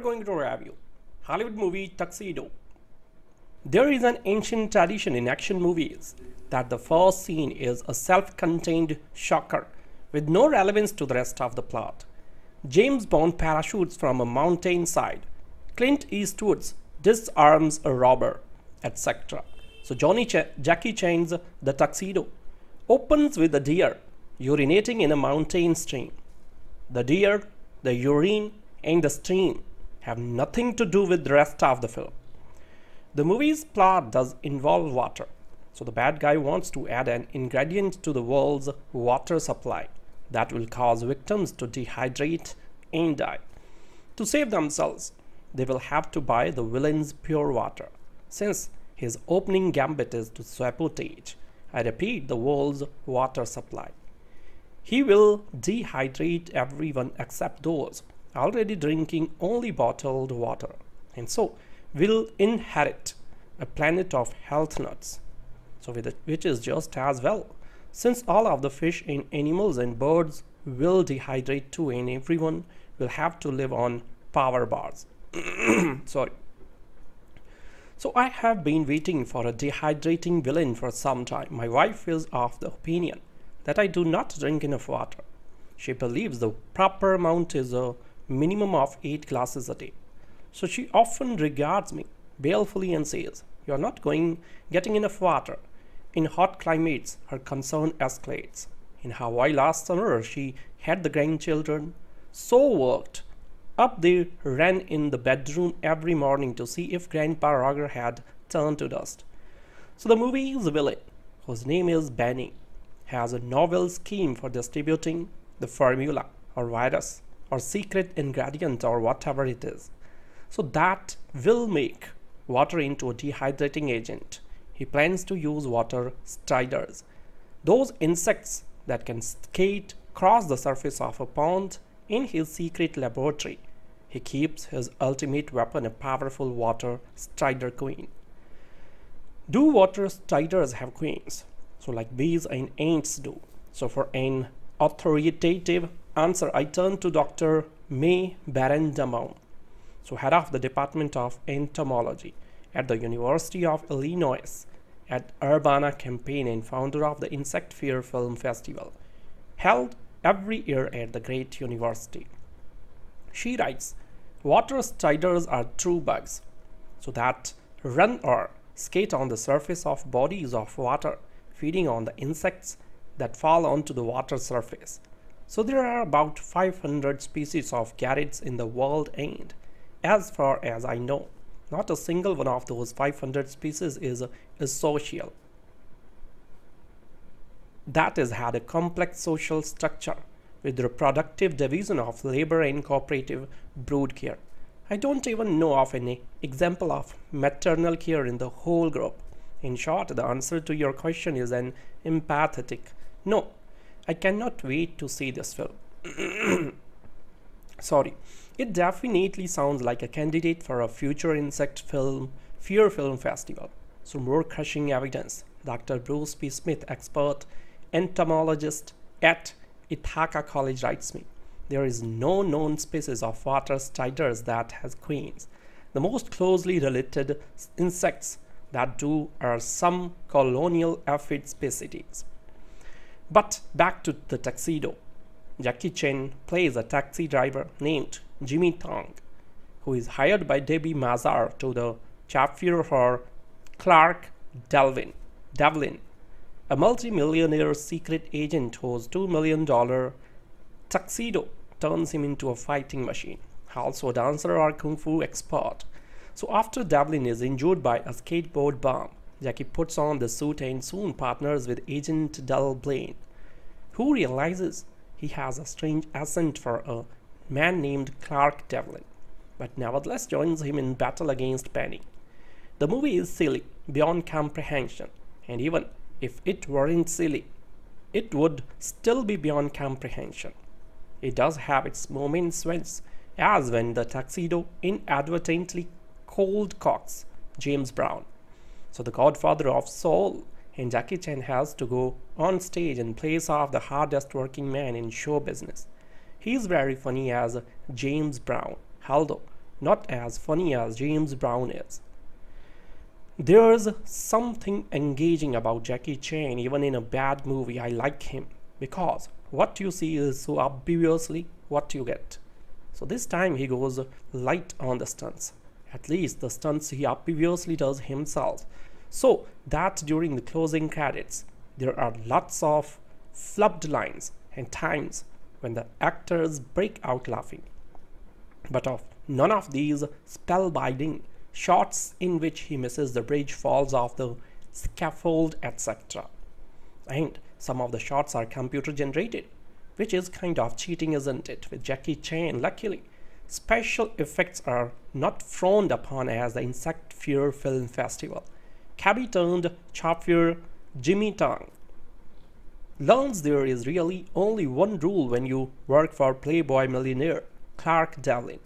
dear friends. Today we are going to review Hollywood movie Tuxedo. There is an ancient tradition in action movies that the first scene is a self-contained shocker with no relevance to the rest of the plot. James Bond parachutes from a mountainside. Clint Eastwood disarms a robber, etc. So Johnny Ch- Jackie Chan's The Tuxedo opens with a deer urinating in a mountain stream. The deer, the urine, and the stream have nothing to do with the rest of the film. The movie's plot does involve water, so the bad guy wants to add an ingredient to the world's water supply that will cause victims to dehydrate and die. To save themselves, they will have to buy the villain's pure water, since his opening gambit is to sabotage, I repeat, the world's water supply. He will dehydrate everyone except those already drinking only bottled water, and so will inherit a planet of health nuts. So, which is just as well, since all of the fish and animals and birds will dehydrate too, and everyone will have to live on power bars. Sorry. So I have been waiting for a dehydrating villain for some time. My wife is of the opinion that I do not drink enough water. She believes the proper amount is a minimum of 8 glasses a day. So she often regards me balefully and says, You are not going getting enough water. In hot climates, her concern escalates. In Hawaii last summer, she had the grandchildren so worked up they ran in the bedroom every morning to see if Grandpa Roger had turned to dust. So the movie's villain, whose name is Banning, has a novel scheme for distributing the formula or virus or secret ingredient or whatever it is. So that will make water into a dehydrating agent. He plans to use water striders, those insects that can skate across the surface of a pond in his secret laboratory. He keeps his ultimate weapon a powerful water strider queen. Do water striders have queens? So like bees and ants do. So for an authoritative answer, I turn to Dr. May Berenbaum, so head of the Department of Entomology at the University of Illinois at Urbana-Champaign and founder of the Insect Fear Film Festival, held every year at the great university. She writes, water striders are true bugs, so that run or skate on the surface of bodies of water, feeding on the insects that fall onto the water surface. So there are about 500 species of gerrids in the world and as far as I know, not a single one of those 500 species is, is social. That has had a complex social structure with reproductive division of labor and cooperative brood care. I don't even know of any example of maternal care in the whole group. In short, the answer to your question is an empathetic no. I cannot wait to see this film. Sorry. It definitely sounds like a candidate for a future insect film, fear film festival. So more crushing evidence. Dr. Bruce P. Smith, expert entomologist at Ithaca College writes me, there is no known species of water striders that has queens. The most closely related insects that do are some colonial aphid species. But back to the tuxedo. Jackie Chan plays a taxi driver named Jimmy Tong, who is hired by Debbie Mazar to the chauffeur for Clark Delvin, Devlin, a multi-millionaire secret agent whose $2 million tuxedo turns him into a fighting machine, also a dancer or kung fu expert. So after Devlin is injured by a skateboard bomb, Jackie puts on the suit and soon partners with Agent Del Blaine, who realizes he has a strange accent for a man named Clark Devlin, but nevertheless joins him in battle against Penny. The movie is silly, beyond comprehension, and even if it weren't silly, it would still be beyond comprehension. It does have its moments when, as when the tuxedo inadvertently cold cocks James Brown. So the godfather of soul and Jackie Chan has to go on stage and place off the hardest working man in show business. He is very funny as James Brown, although not as funny as James Brown is. There's something engaging about Jackie Chan, even in a bad movie. I like him because what you see is so obviously what you get. So this time he goes light on the stunts. At least the stunts he obviously does himself. So that during the closing credits, there are lots of flubbed lines and times when the actors break out laughing. But of none of these spellbinding shots in which he misses the bridge, falls off the scaffold, etc. And some of the shots are computer generated, which is kind of cheating, isn't it? With Jackie Chan, luckily, special effects are not frowned upon as the Insect Fear Film Festival. Cabby turned Chop Fear Jimmy Tong learns there is really only one rule when you work for Playboy millionaire Clark Devlin.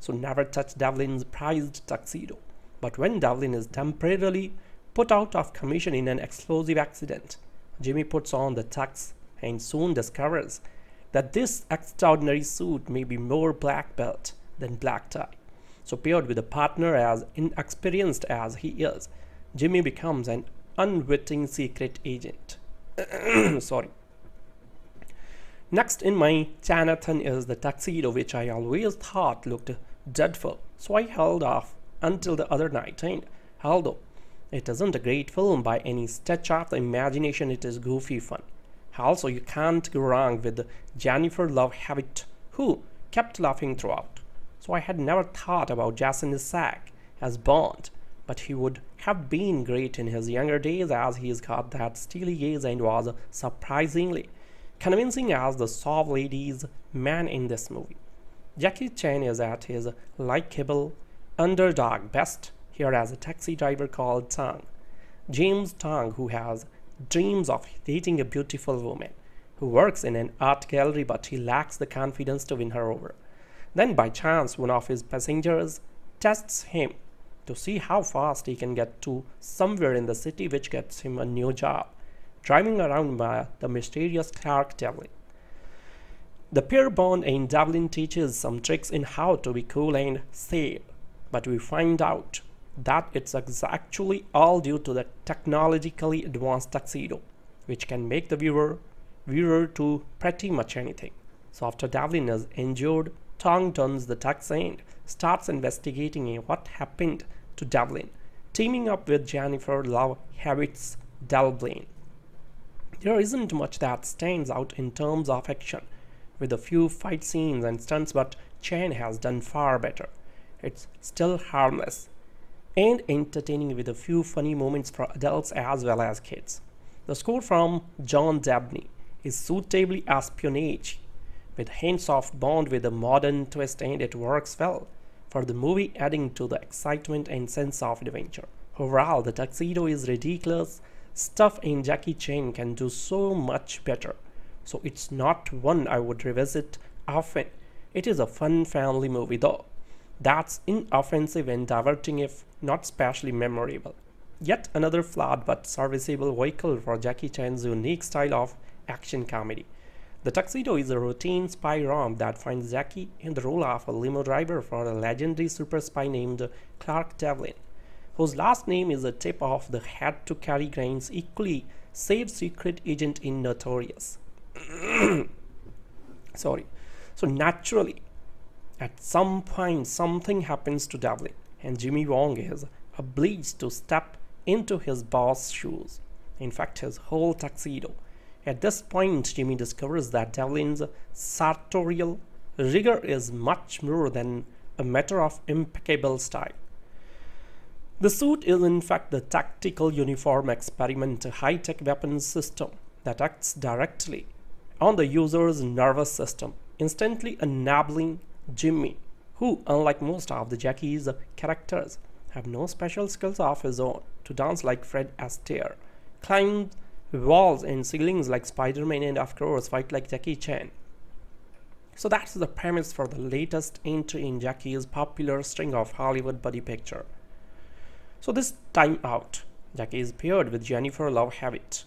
So never touch Devlin's prized tuxedo. But when Devlin is temporarily put out of commission in an explosive accident, Jimmy puts on the tux and soon discovers that this extraordinary suit may be more black belt than black tie. So paired with a partner as inexperienced as he is, Jimmy becomes an unwitting secret agent. sorry. Next in my Chinatown is the tuxedo which I always thought looked dreadful so I held off until the other night and although it isn't a great film by any stretch of the imagination it is goofy fun. Also you can't go wrong with Jennifer Love Hewitt who kept laughing throughout so I had never thought about Jason Isaac as Bond but he would have been great in his younger days as he's got that steely gaze and was surprisingly convincing as the soft ladies man in this movie. Jackie Chan is at his likable underdog best here as a taxi driver called Tang. James Tang who has dreams of dating a beautiful woman who works in an art gallery but he lacks the confidence to win her over. Then by chance one of his passengers tests him to see how fast he can get to somewhere in the city which gets him a new job, driving around by the mysterious Clark Devlin. The pair bond in Devlin teaches some tricks in how to be cool and safe, but we find out that it's actually all due to the technologically advanced tuxedo, which can make the viewer viewer to pretty much anything. So after Devlin is injured, Tong turns the tux and starts investigating what happened to Devlin, teaming up with Jennifer Love Hewitt's Del There isn't much that stands out in terms of action, with a few fight scenes and stunts, but Chan has done far better. It's still harmless and entertaining with a few funny moments for adults as well as kids. The score from John Debney is suitably espionage, with hints of Bond with a modern twist and it works well for the movie adding to the excitement and sense of adventure. Overall, the tuxedo is ridiculous stuff and Jackie Chan can do so much better. So it's not one I would revisit often. It is a fun family movie though. That's inoffensive and diverting if not specially memorable. Yet another flawed but serviceable vehicle for Jackie Chan's unique style of action comedy. The Tuxedo is a routine spy romp that finds Jackie in the role of a limo driver for a legendary super spy named Clark Devlin, whose last name is a tip of the head to Cary Grant's equally safe secret agent in Notorious. Sorry. So naturally, at some point something happens to Devlin and Jimmy Wong is obliged to step into his boss' shoes. In fact, his whole tuxedo at this point, Jimmy discovers that Devlin's sartorial rigor is much more than a matter of impeccable style. The suit is in fact the tactical uniform experiment high-tech weapons system that acts directly on the user's nervous system, instantly enabling Jimmy, who, unlike most of the Jackie's characters, have no special skills of his own, to dance like Fred Astaire, climb walls and ceilings like Spider-Man and of course fight like Jackie Chan. So that's the premise for the latest entry in Jackie's popular string of Hollywood buddy picture. So this time out, Jackie is paired with Jennifer Love Hewitt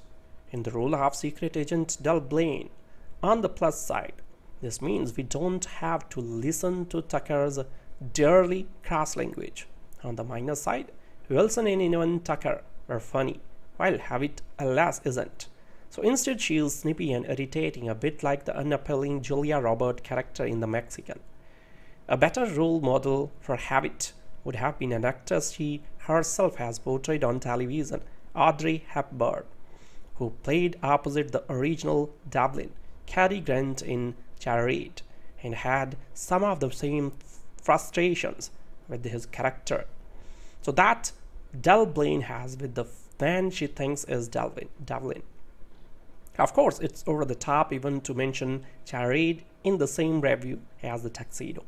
in the role of secret agent Del Blaine. On the plus side, This means we don't have to listen to Tucker's dearly crass language. On the minus side, Wilson and even Tucker are funny, while Hewitt alas isn't. So instead she is snippy and irritating, a bit like the unappealing Julia Robert character in The Mexican. A better role model for Hewitt would have been an actress she herself has portrayed on television, Audrey Hepburn, who played opposite the original Devlin, Cary Grant in Charade, and had some of the same frustrations with his character. So that Del Blaine has with the man she thinks is Delvin. Of course, it's over the top even to mention Charade in the same review as the Tuxedo.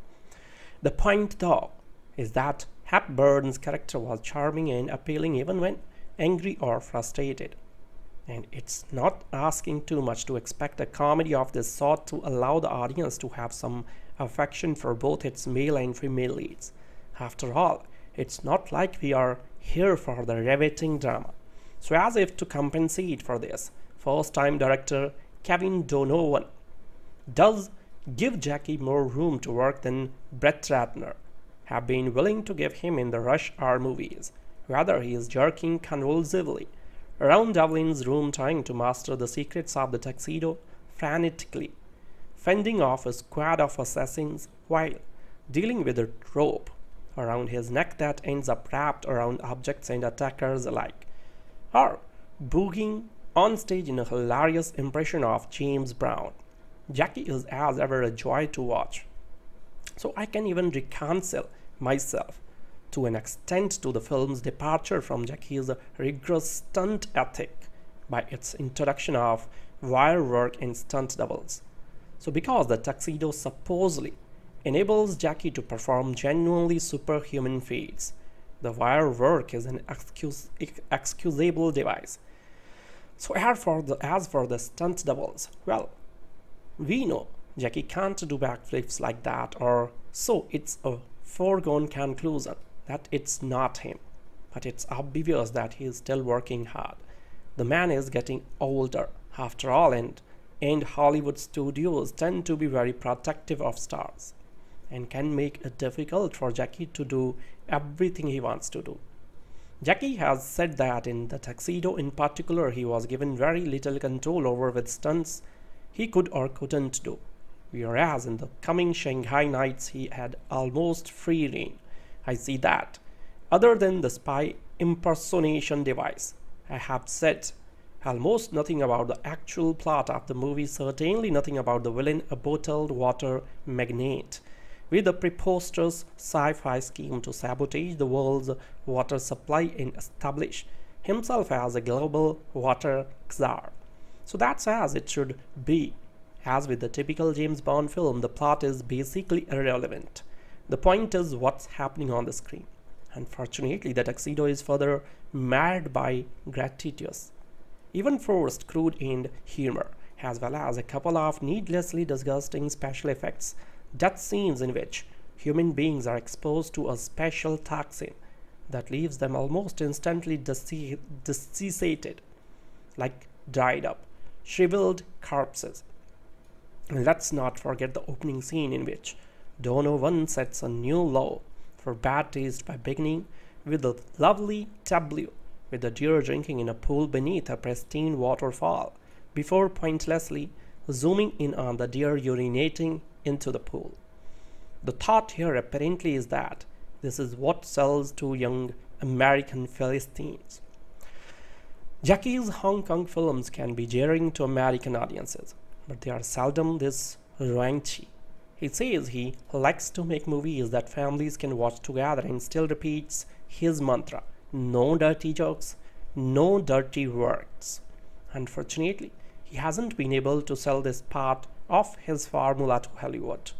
The point, though, is that Hepburn's character was charming and appealing even when angry or frustrated. And it's not asking too much to expect a comedy of this sort to allow the audience to have some affection for both its male and female leads. After all, it's not like we are here for the riveting drama. So as if to compensate for this, first-time director Kevin Donovan does give Jackie more room to work than Brett Ratner have been willing to give him in the Rush Hour movies. Rather, he is jerking convulsively around Devlin's room trying to master the secrets of the tuxedo frantically, fending off a squad of assassins while dealing with a rope around his neck that ends up wrapped around objects and attackers alike, or booging on stage in a hilarious impression of James Brown. Jackie is as ever a joy to watch. So I can even reconcile myself to an extent to the film's departure from Jackie's rigorous stunt ethic by its introduction of wire work and stunt doubles. So because the tuxedo supposedly enables Jackie to perform genuinely superhuman feats, the wire work is an excuse, excusable device. So as for the as for the stunt doubles, well, we know Jackie can't do backflips like that, or so it's a foregone conclusion that it's not him, but it's obvious that he is still working hard. The man is getting older, after all, and, and Hollywood studios tend to be very protective of stars and can make it difficult for Jackie to do everything he wants to do. Jackie has said that in the tuxedo in particular he was given very little control over with stunts he could or couldn't do, whereas in the coming Shanghai Knights he had almost free reign. I see that. Other than the spy impersonation device, I have said almost nothing about the actual plot of the movie, certainly nothing about the villain, a bottled water magnate, with a preposterous sci-fi scheme to sabotage the world's water supply and establish himself as a global water czar. So that's as it should be. As with the typical James Bond film, the plot is basically irrelevant. The point is what's happening on the screen. Unfortunately, the tuxedo is further marred by gratuitous, even forced crude and humor, as well as a couple of needlessly disgusting special effects, death scenes in which human beings are exposed to a special toxin that leaves them almost instantly desiccated, like dried up, shriveled corpses. And let's not forget the opening scene in which Donovan sets a new low for bad taste by beginning with a lovely tableau with the deer drinking in a pool beneath a pristine waterfall before pointlessly zooming in on the deer urinating into the pool. The thought here apparently is that this is what sells to young American Philistines. Jackie's Hong Kong films can be jarring to American audiences, but they are seldom this raunchy he says he likes to make movies that families can watch together and still repeats his mantra no dirty jokes, no dirty words. Unfortunately, he hasn't been able to sell this part of his formula to Hollywood.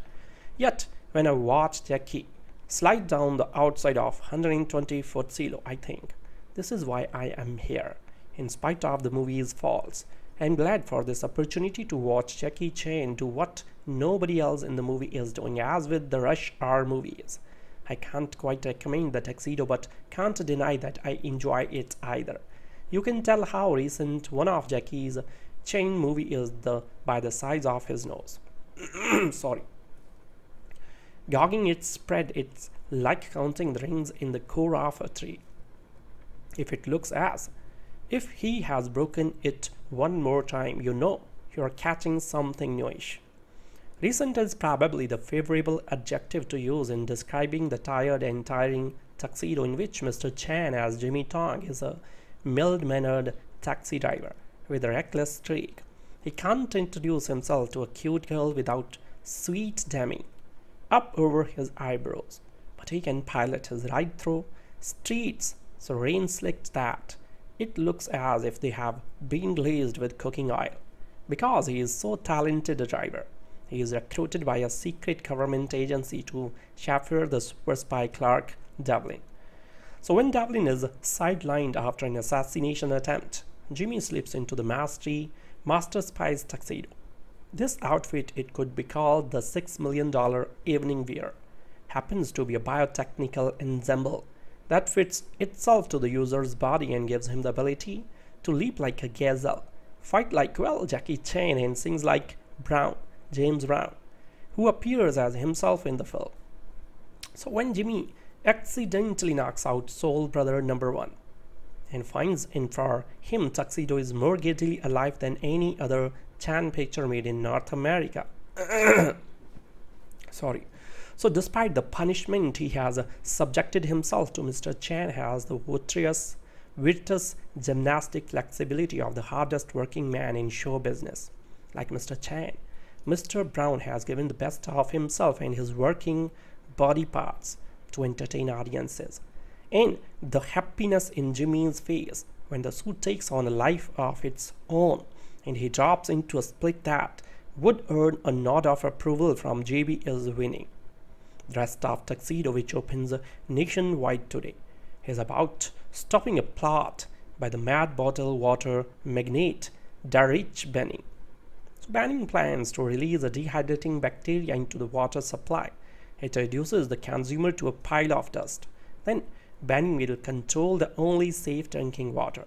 Yet, when I watch Jackie slide down the outside of 120 foot silo, I think this is why I am here, in spite of the movie's faults. I'm glad for this opportunity to watch Jackie Chan do what nobody else in the movie is doing, as with the Rush Hour movies. I can't quite recommend the tuxedo, but can't deny that I enjoy it either. You can tell how recent one of Jackie's Chan movie is the by the size of his nose. Sorry. Gogging its spread, it's like counting the rings in the core of a tree. If it looks as if he has broken it one more time, you know you are catching something newish. Recent is probably the favorable adjective to use in describing the tired and tiring tuxedo in which Mr. Chan as Jimmy Tong is a mild-mannered taxi driver with a reckless streak. He can't introduce himself to a cute girl without sweet damming up over his eyebrows, but he can pilot his ride through streets so rain-slicked that it looks as if they have been glazed with cooking oil. Because he is so talented a driver, he is recruited by a secret government agency to chauffeur the super spy Clark Devlin. So when Devlin is sidelined after an assassination attempt, Jimmy slips into the mastery master spy's tuxedo. This outfit, it could be called the $6 million evening wear, happens to be a biotechnical ensemble that fits itself to the user's body and gives him the ability to leap like a gazelle, fight like, well, Jackie Chan, and sings like Brown, James Brown, who appears as himself in the film. So when Jimmy accidentally knocks out Soul Brother number one and finds in for him Tuxedo is more giddily alive than any other Chan picture made in North America. Sorry. So despite the punishment he has subjected himself to, Mr. Chan has the virtuous, virtuous gymnastic flexibility of the hardest working man in show business. Like Mr. Chan, Mr. Brown has given the best of himself and his working body parts to entertain audiences. And the happiness in Jimmy's face when the suit takes on a life of its own and he drops into a split that would earn a nod of approval from JB is winning. The rest of Tuxedo, which opens nationwide today, is about stopping a plot by the mad bottled water magnate Dietrich Banning. So Benning plans to release a dehydrating bacteria into the water supply. It reduces the consumer to a pile of dust. Then Banning will control the only safe drinking water.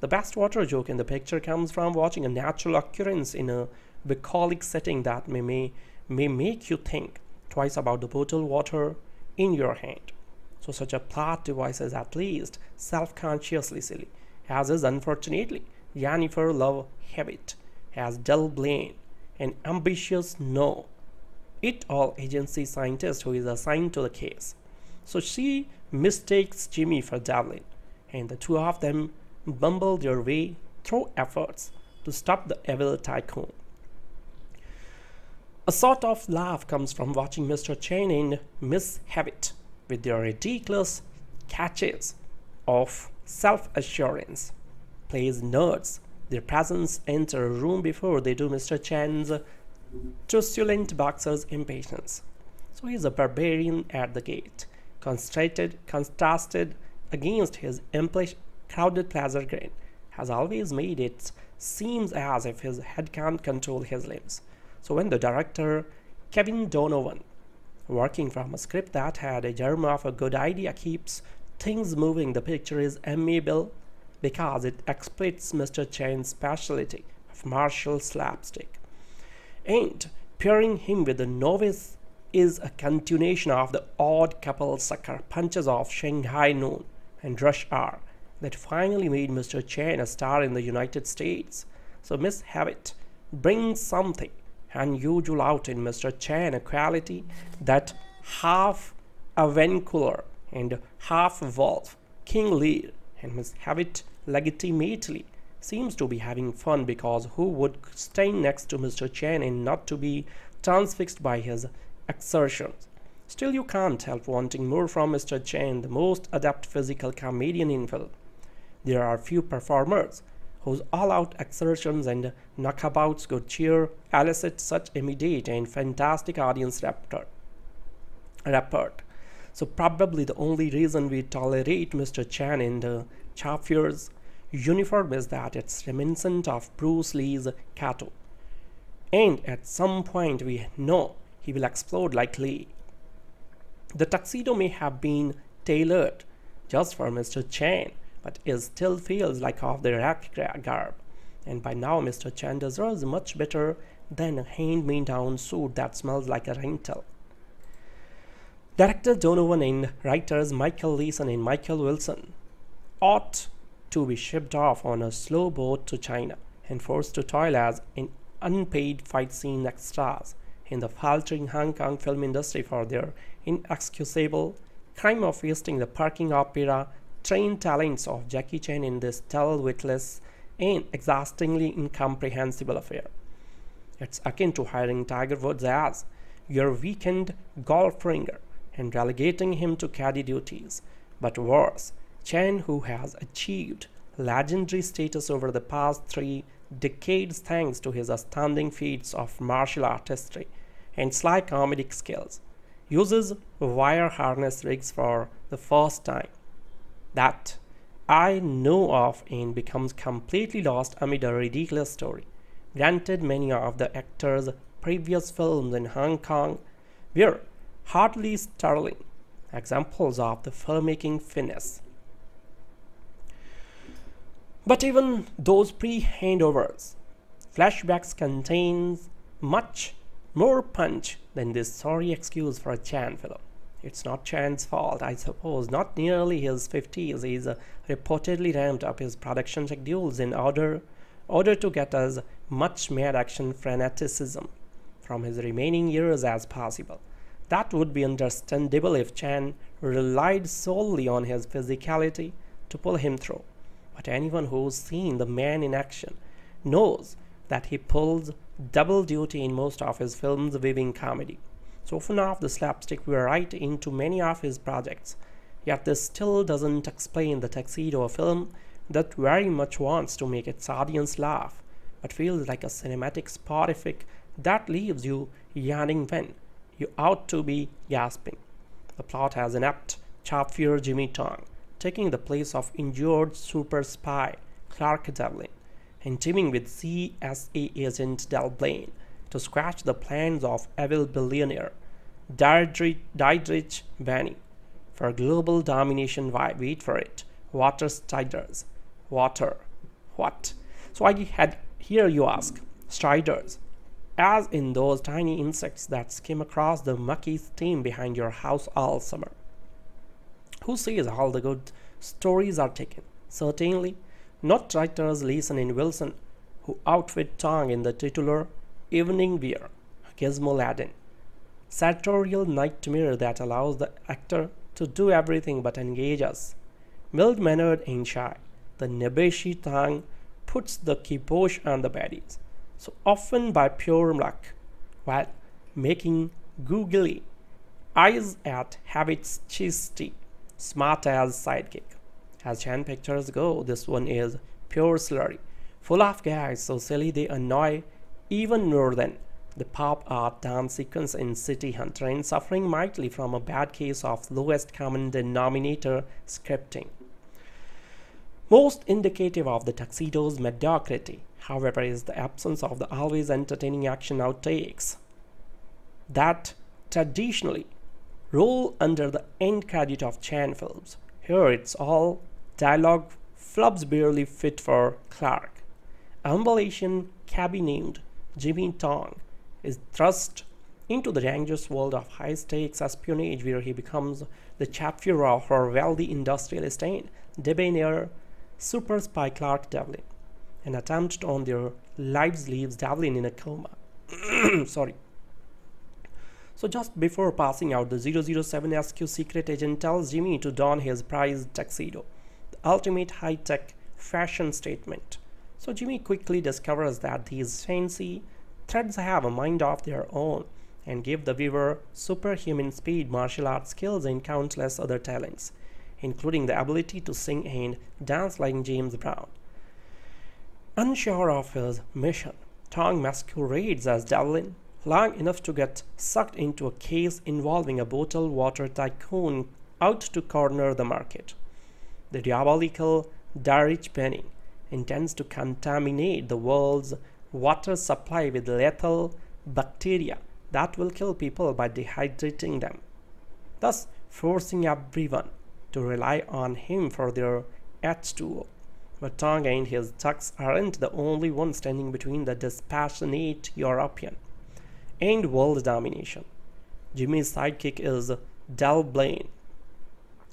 The best water joke in the picture comes from watching a natural occurrence in a bucolic setting that may, may, may make you think twice about the bottled water in your hand. So such a plot device is at least self-consciously silly, as is unfortunately Jennifer Love Hewitt as Del Blaine, an ambitious no it all agency scientist who is assigned to the case. So she mistakes Jimmy for Devlin, and the two of them bumble their way through efforts to stop the evil tycoon. A sort of laugh comes from watching Mr. Chan and Miss Hewitt with their ridiculous catches of self-assurance. Plays nerds. Their presence enter a room before they do Mr. Chan's truculent boxer's impatience. So he's a barbarian at the gate, constrated, contrasted against his impish, crowded plaza grin, has always made it seems as if his head can't control his limbs. So when the director, Kevin Donovan, working from a script that had a germ of a good idea, keeps things moving, the picture is amiable because it exploits Mr. Chan's specialty of martial slapstick. And pairing him with the novice is a continuation of the odd couple sucker punches of Shanghai Noon and Rush Hour that finally made Mr. Chan a star in the United States. So Miss Hewitt brings something unusual out in Mr. Chan, a quality that half avuncular and half wolf, King Lear and Miss Hewitt legitimately seems to be having fun because who would stand next to Mr. Chan and not to be transfixed by his exertions? Still, you can't help wanting more from Mr. Chan, the most adept physical comedian in film. There are few performers whose all-out exertions and knockabouts could cheer elicit such immediate and fantastic audience rapport. So probably the only reason we tolerate Mr. Chan in the uh, chauffeur's uniform is that it's reminiscent of Bruce Lee's Kato. And at some point we know he will explode like Lee. The tuxedo may have been tailored just for Mr. Chan, but it still feels like off the rack garb. And by now Mr. Chan deserves much better than a hand-me-down suit that smells like a rental. Director Donovan and writers Michael Leeson and Michael Wilson ought to be shipped off on a slow boat to China and forced to toil as in unpaid fight scene extras in the faltering Hong Kong film industry for their inexcusable crime of wasting the Peking opera trained talents of Jackie Chan in this dull, witless, and exhaustingly incomprehensible affair. It's akin to hiring Tiger Woods as your weekend golf ringer and relegating him to caddy duties, but worse, Chan, who has achieved legendary status over the past three decades thanks to his astounding feats of martial artistry and sly comedic skills, uses wire harness rigs for the first time. That I know of and becomes completely lost amid a ridiculous story. Granted, many of the actor's previous films in Hong Kong were hardly sterling examples of the filmmaking finesse but even those pre-handovers, flashbacks contains much more punch than this sorry excuse for a Chan film. It's not Chan's fault, I suppose. Not nearly his 50s. He's uh, reportedly ramped up his production schedules in order, order to get as much mad action fanaticism from his remaining years as possible. That would be understandable if Chan relied solely on his physicality to pull him through but anyone who's seen the man in action knows that he pulls double duty in most of his films weaving comedy. So often off the slapstick we are right into many of his projects, yet this still doesn't explain the Tuxedo film that very much wants to make its audience laugh, but feels like a cinematic sporific that leaves you yawning when you ought to be gasping. The plot has an apt chop fear Jimmy Tong, taking the place of injured super spy Clark Devlin and teaming with CSA agent Del Blaine to scratch the plans of evil billionaire Dietrich, Dietrich Banning for global domination. Wait for it. Water Striders. Water. What? So I had here you ask. Striders. As in those tiny insects that skim across the mucky steam behind your house all summer. Who says all the good stories are taken? Certainly not writers Leeson and Wilson, who outfit Tang in the titular evening wear, Gizmo Laden, sartorial nightmare that allows the actor to do everything but engage us. Mild-mannered and shy, the Nebeshi Tang puts the kibosh on the baddies, so often by pure luck, while making googly eyes at Hewitt's cheesty smart as sidekick. As Chan pictures go, this one is pure slurry, full of gags so silly they annoy even more than the pop art dance sequence in City Hunter and suffering mightily from a bad case of lowest common denominator scripting. Most indicative of the tuxedo's mediocrity, however, is the absence of the always entertaining action outtakes that traditionally roll under the end credit of Chan films. Here it's all dialogue flubs barely fit for Clark. A humble Asian cabbie named Jimmy Tong is thrust into the dangerous world of high-stakes espionage where he becomes the chauffeur of a wealthy industrialist and debonair super spy Clark Devlin. An attempt on their lives leaves Devlin in a coma. Sorry. So just before passing out, the 007 SQ secret agent tells Jimmy to don his prized tuxedo, ultimate high-tech fashion statement. So Jimmy quickly discovers that these fancy threads have a mind of their own and give the viewer superhuman speed, martial arts skills, and countless other talents, including the ability to sing and dance like James Brown. Unsure of his mission, Tong masquerades as Devlin, long enough to get sucked into a case involving a bottled water tycoon out to corner the market. The diabolical Dietrich Banning intends to contaminate the world's water supply with lethal bacteria that will kill people by dehydrating them, thus forcing everyone to rely on him for their H2O. But Tong and his tux aren't the only ones standing between the dispassionate European and world domination. Jimmy's sidekick is Del Blaine,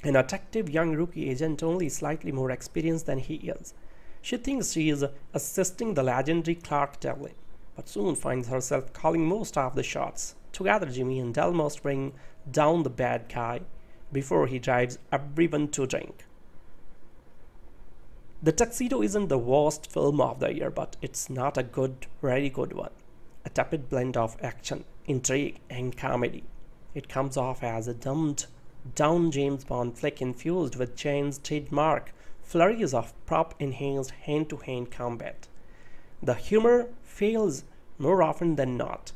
an attractive young rookie agent only slightly more experienced than he is. She thinks she is assisting the legendary Clark Devlin, but soon finds herself calling most of the shots. Together, Jimmy and Del must bring down the bad guy before he drives everyone to drink. The Tuxedo isn't the worst film of the year, but it's not a good, very good one. A tepid blend of action, intrigue, and comedy. It comes off as a dumbed down James Bond flick infused with Chan's trademark flurries of prop enhanced hand to hand combat. The humor fails more often than not.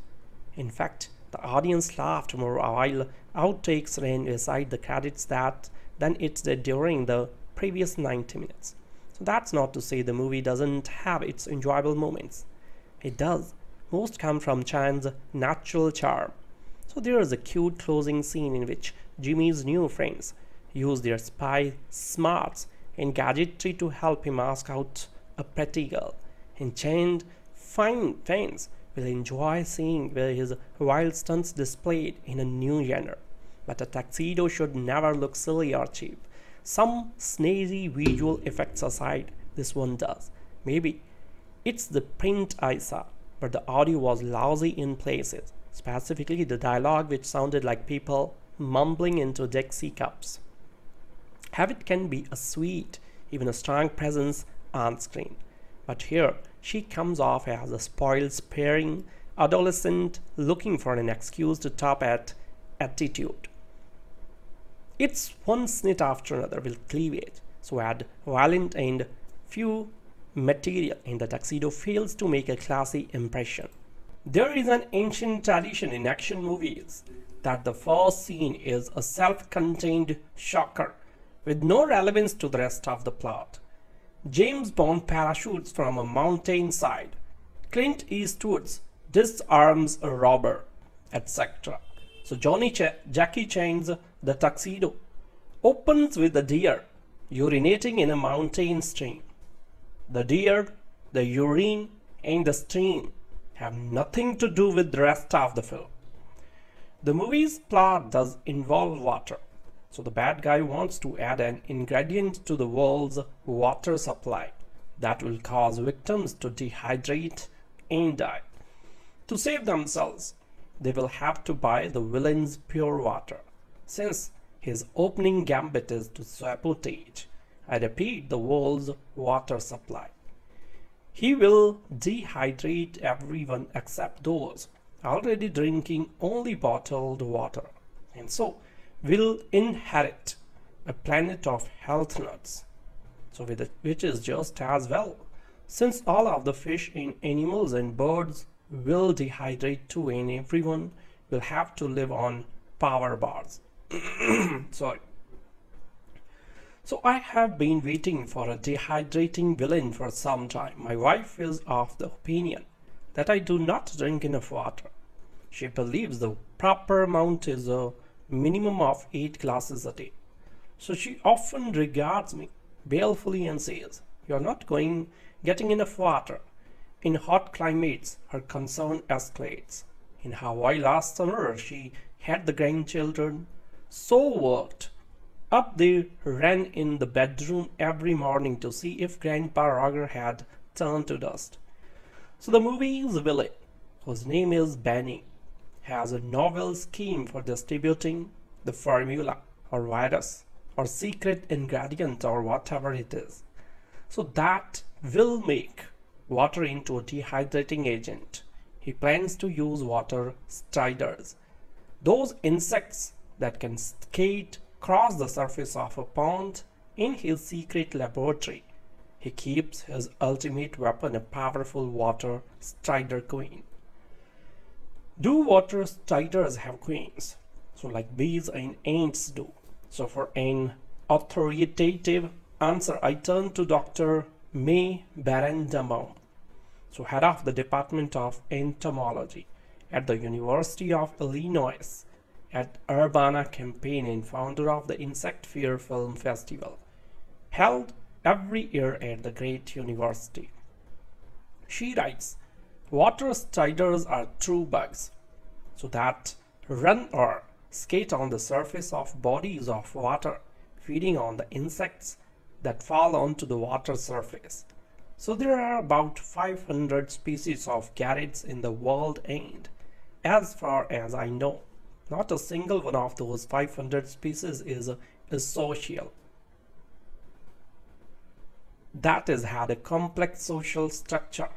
In fact, the audience laughed more while outtakes ran beside the credits that than it did during the previous 90 minutes. So that's not to say the movie doesn't have its enjoyable moments. It does. Most come from Chan's natural charm. So there is a cute closing scene in which Jimmy's new friends use their spy smarts and gadgetry to help him ask out a pretty girl. Chan fine fans will enjoy seeing where his wild stunts displayed in a new genre. But a tuxedo should never look silly or cheap. Some snazzy visual effects aside, this one does. Maybe it's the print I saw, but the audio was lousy in places, specifically the dialogue which sounded like people mumbling into Dixie cups. Hewitt can be a sweet, even a strong presence on screen, but here she comes off as a spoiled, sparing adolescent looking for an excuse to top at attitude. It's one snit after another with cleavage, so add violent and few material and the tuxedo fails to make a classy impression. There is an ancient tradition in action movies that the first scene is a self-contained shocker with no relevance to the rest of the plot. James Bond parachutes from a mountainside. Clint Eastwood's disarms a robber, etc. So Johnny Ch Jackie Chan's The Tuxedo opens with a deer urinating in a mountain stream. The deer, the urine, and the stream have nothing to do with the rest of the film. The movie's plot does involve water, so the bad guy wants to add an ingredient to the world's water supply that will cause victims to dehydrate and die. To save themselves, they will have to buy the villain's pure water, since his opening gambit is to sabotage, I repeat, the world's water supply. He will dehydrate everyone except those already drinking only bottled water, and so will inherit a planet of health nuts. So which is just as well, since all of the fish and animals and birds will dehydrate too and everyone will have to live on power bars. Sorry. So I have been waiting for a dehydrating villain for some time. My wife is of the opinion that I do not drink enough water. She believes the proper amount is a minimum of 8 glasses a day. So she often regards me balefully and says, You're not going getting enough water. In hot climates, her concern escalates. In Hawaii last summer, she had the grandchildren so worked up they ran in the bedroom every morning to see if Grandpa Roger had turned to dust. So the movie's villain, whose name is Banning, has a novel scheme for distributing the formula or virus or secret ingredient or whatever it is. So that will make water into a dehydrating agent. He plans to use water striders. Those insects that can skate across the surface of a pond in his secret laboratory. He keeps his ultimate weapon a powerful water strider queen. Do water striders have queens? So like bees and ants do. So for an authoritative answer, I turn to Dr. May Berenbaum, so head of the Department of Entomology at the University of Illinois at Urbana-Champaign and founder of the Insect Fear Film Festival, held every year at the great university. She writes, Water striders are true bugs, so that run or skate on the surface of bodies of water, feeding on the insects that fall onto the water surface. So there are about 500 species of gerrids in the world and as far as I know, not a single one of those 500 species is, is social. That has had a complex social structure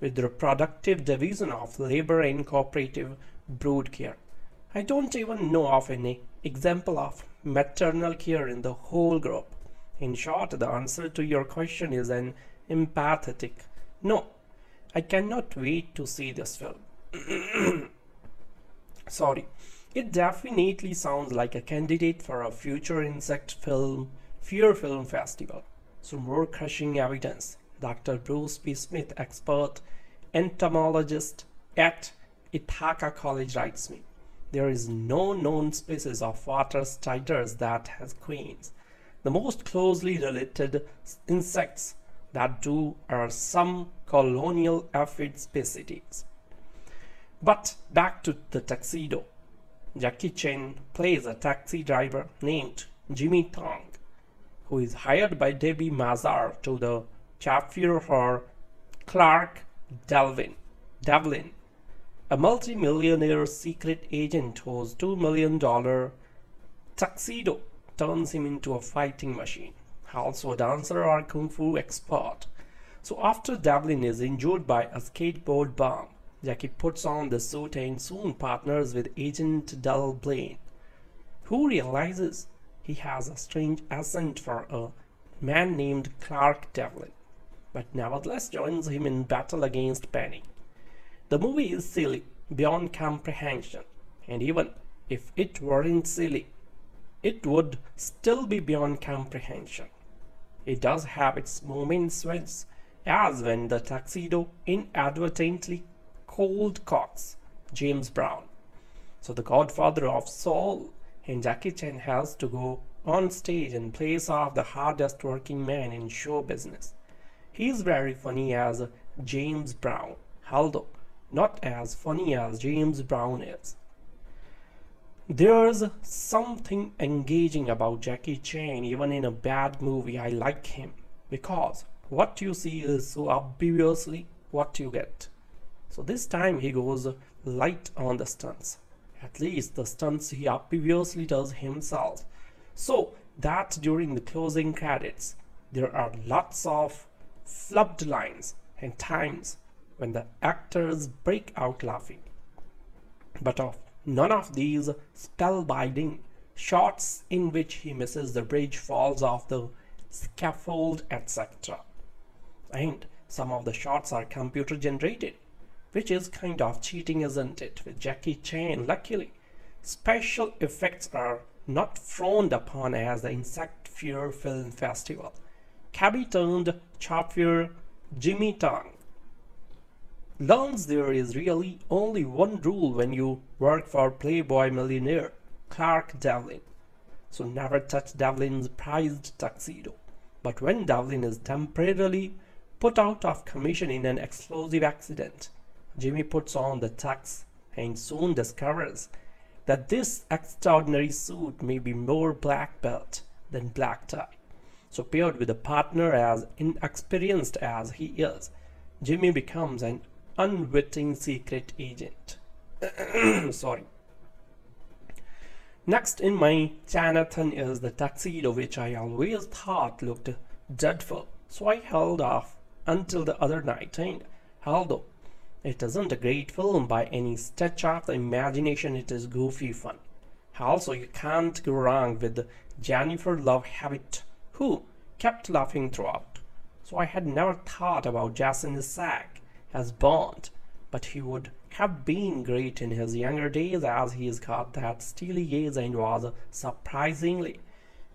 with reproductive division of labor and cooperative brood care. I don't even know of any example of maternal care in the whole group. In short, the answer to your question is an empathetic no. I cannot wait to see this film. Sorry. It definitely sounds like a candidate for a future insect film, fear film festival. So more crushing evidence. Dr. Bruce P. Smith, expert entomologist at Ithaca College writes me. There is no known species of water striders that has queens. The most closely related insects that do are some colonial aphid species. But back to the tuxedo. Jackie Chan plays a taxi driver named Jimmy Tong, who is hired by Debbie Mazar to the chauffeur for Clark Delvin, Devlin, a multi-millionaire secret agent whose $2 million tuxedo turns him into a fighting machine, also a dancer or kung fu expert. So after Devlin is injured by a skateboard bomb, Jackie puts on the suit and soon partners with Agent Del Blaine, who realizes he has a strange accent for a man named Clark Devlin but nevertheless joins him in battle against Banning. The movie is silly, beyond comprehension, and even if it weren't silly, it would still be beyond comprehension. It does have its moments as when the tuxedo inadvertently cold cocks James Brown. So the godfather of soul and Jackie Chan has to go on stage in place of the hardest working man in show business. He's very funny as James Brown, although not as funny as James Brown is. There's something engaging about Jackie Chan even in a bad movie. I like him because what you see is so obviously what you get. So this time he goes light on the stunts. At least the stunts he obviously does himself. So that during the closing credits there are lots of flubbed lines and times when the actors break out laughing. But of none of these spellbinding shots in which he misses the bridge, falls off the scaffold, etc. And some of the shots are computer generated, which is kind of cheating, isn't it? With Jackie Chan, luckily, special effects are not frowned upon as the Insect Fear Film Festival. Cabby turned chauffeur Jimmy Tong learns there is really only one rule when you work for Playboy millionaire Clark Devlin. So never touch Devlin's prized tuxedo. But when Devlin is temporarily put out of commission in an explosive accident, Jimmy puts on the tux and soon discovers that this extraordinary suit may be more black belt than black tie. So paired with a partner as inexperienced as he is, Jimmy becomes an unwitting secret agent. Sorry. Next in my Chinatown is the tuxedo which I always thought looked dreadful. So I held off until the other night and although it isn't a great film by any stretch of the imagination, it is goofy fun. Also, you can't go wrong with Jennifer Love Hewitt who kept laughing throughout. So I had never thought about Jason Isaac as Bond, but he would have been great in his younger days as he's got that steely gaze and was surprisingly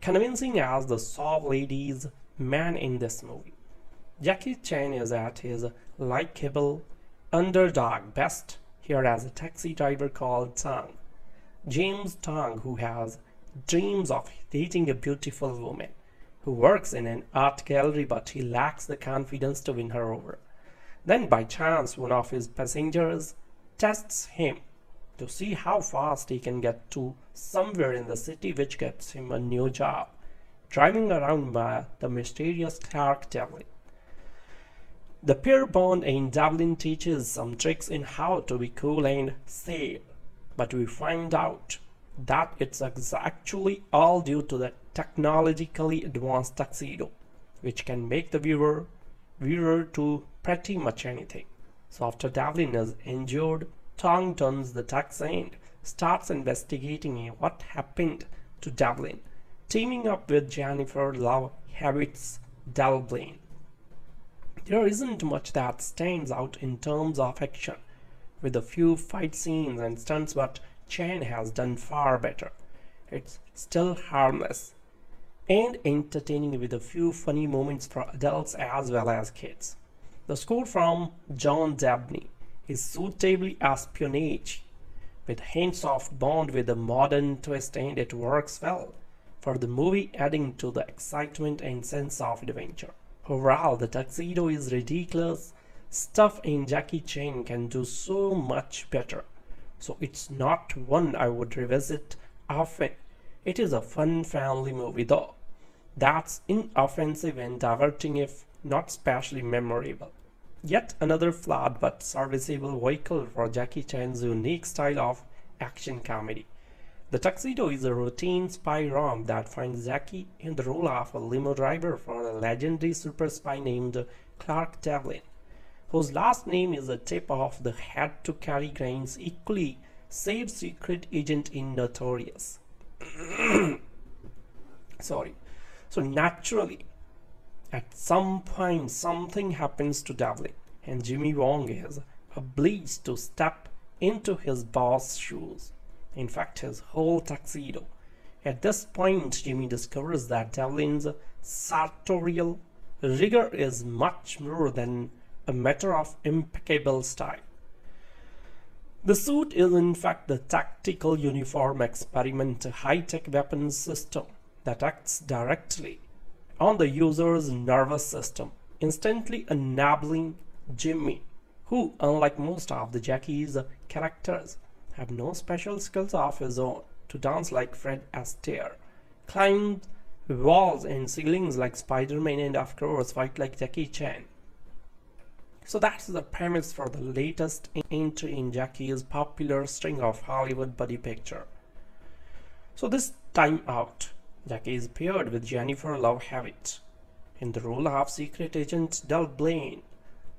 convincing as the soft lady's man in this movie. Jackie Chan is at his likable underdog best here as a taxi driver called Tong. James Tong, who has dreams of dating a beautiful woman who works in an art gallery but he lacks the confidence to win her over. Then by chance one of his passengers tests him to see how fast he can get to somewhere in the city which gets him a new job, driving around by the mysterious Clark Devlin. The peer bond and Dublin teaches some tricks in how to be cool and safe, but we find out that it's actually all due to the technologically advanced tuxedo, which can make the viewer viewer do pretty much anything. So after Devlin is injured, Tong turns the tux and starts investigating what happened to Dublin, teaming up with Jennifer Love Del Blaine. There isn't much that stands out in terms of action, with a few fight scenes and stunts, but Chan has done far better. It's still harmless and entertaining with a few funny moments for adults as well as kids. The score from John Debney is suitably espionage with hints of Bond with a modern twist and it works well for the movie adding to the excitement and sense of adventure. Overall, the tuxedo is ridiculous stuff in Jackie Chan can do so much better. So it's not one I would revisit often. It is a fun family movie though. That's inoffensive and diverting if not specially memorable. Yet another flawed but serviceable vehicle for Jackie Chan's unique style of action comedy. The Tuxedo is a routine spy romp that finds Jackie in the role of a limo driver for a legendary super spy named Clark Devlin, whose last name is a tip of the head to Cary Grant's equally saved secret agent in Notorious. Sorry. So naturally, at some point something happens to Devlin and Jimmy Wong is obliged to step into his boss' shoes. In fact, his whole tuxedo. At this point, Jimmy discovers that Devlin's sartorial rigor is much more than a matter of impeccable style. The suit is in fact the tactical uniform experiment high-tech weapons system that acts directly on the user's nervous system, instantly enabling Jimmy, who, unlike most of the Jackie's characters, have no special skills of his own, to dance like Fred Astaire, climb walls and ceilings like Spider-Man, and course fight like Jackie Chan. So that's the premise for the latest entry in Jackie's popular string of Hollywood buddy picture. So this time out, Jackie is paired with Jennifer Love Hewitt in the role of secret agent Del Blaine.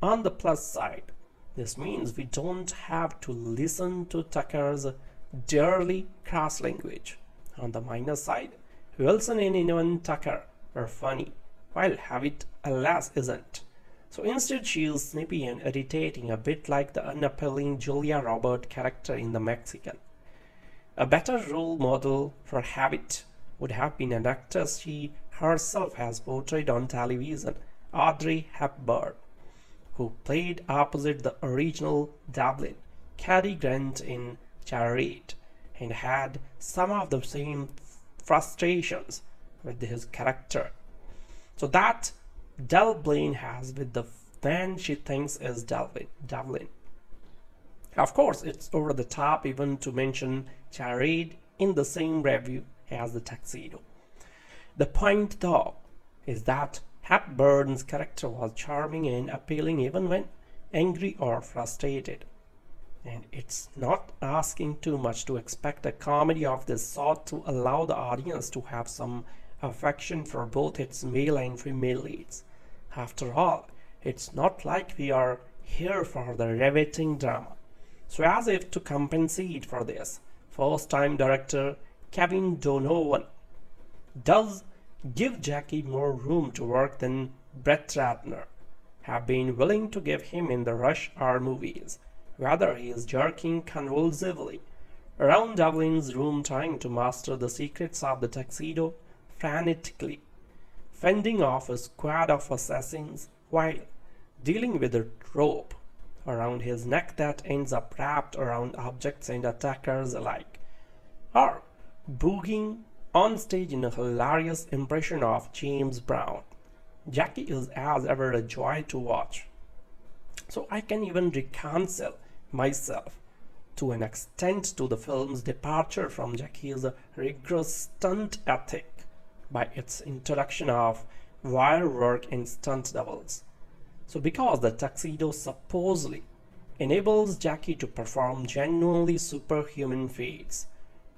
On the plus side, this means we don't have to listen to Tucker's dearly crass language. On the minus side, Wilson and even Tucker are funny, while Hewitt, alas, isn't. So instead, she is snippy and irritating, a bit like the unappealing Julia Robert character in The Mexican. A better role model for Hewitt would have been an actress she herself has portrayed on television, Audrey Hepburn, who played opposite the original Dublin, Cary Grant in Charade, and had some of the same frustrations with his character. So that Del Blaine has with the fan she thinks is Dublin. Devlin. Of course, it's over the top even to mention Charade in the same review as the tuxedo. The point, though, is that Hepburn's character was charming and appealing even when angry or frustrated. And it's not asking too much to expect a comedy of this sort to allow the audience to have some affection for both its male and female leads. After all, it's not like we are here for the riveting drama. So as if to compensate for this, first-time director Kevin Donovan does give Jackie more room to work than Brett Ratner have been willing to give him in the Rush Hour movies. Rather, he is jerking convulsively around Devlin's room trying to master the secrets of the tuxedo frantically, fending off a squad of assassins while dealing with a rope around his neck that ends up wrapped around objects and attackers alike. Or boogieing on stage in a hilarious impression of James Brown. Jackie is as ever a joy to watch. So I can even reconcile myself to an extent to the film's departure from Jackie's rigorous stunt ethic by its introduction of wire work and stunt doubles. So because the tuxedo supposedly enables Jackie to perform genuinely superhuman feats,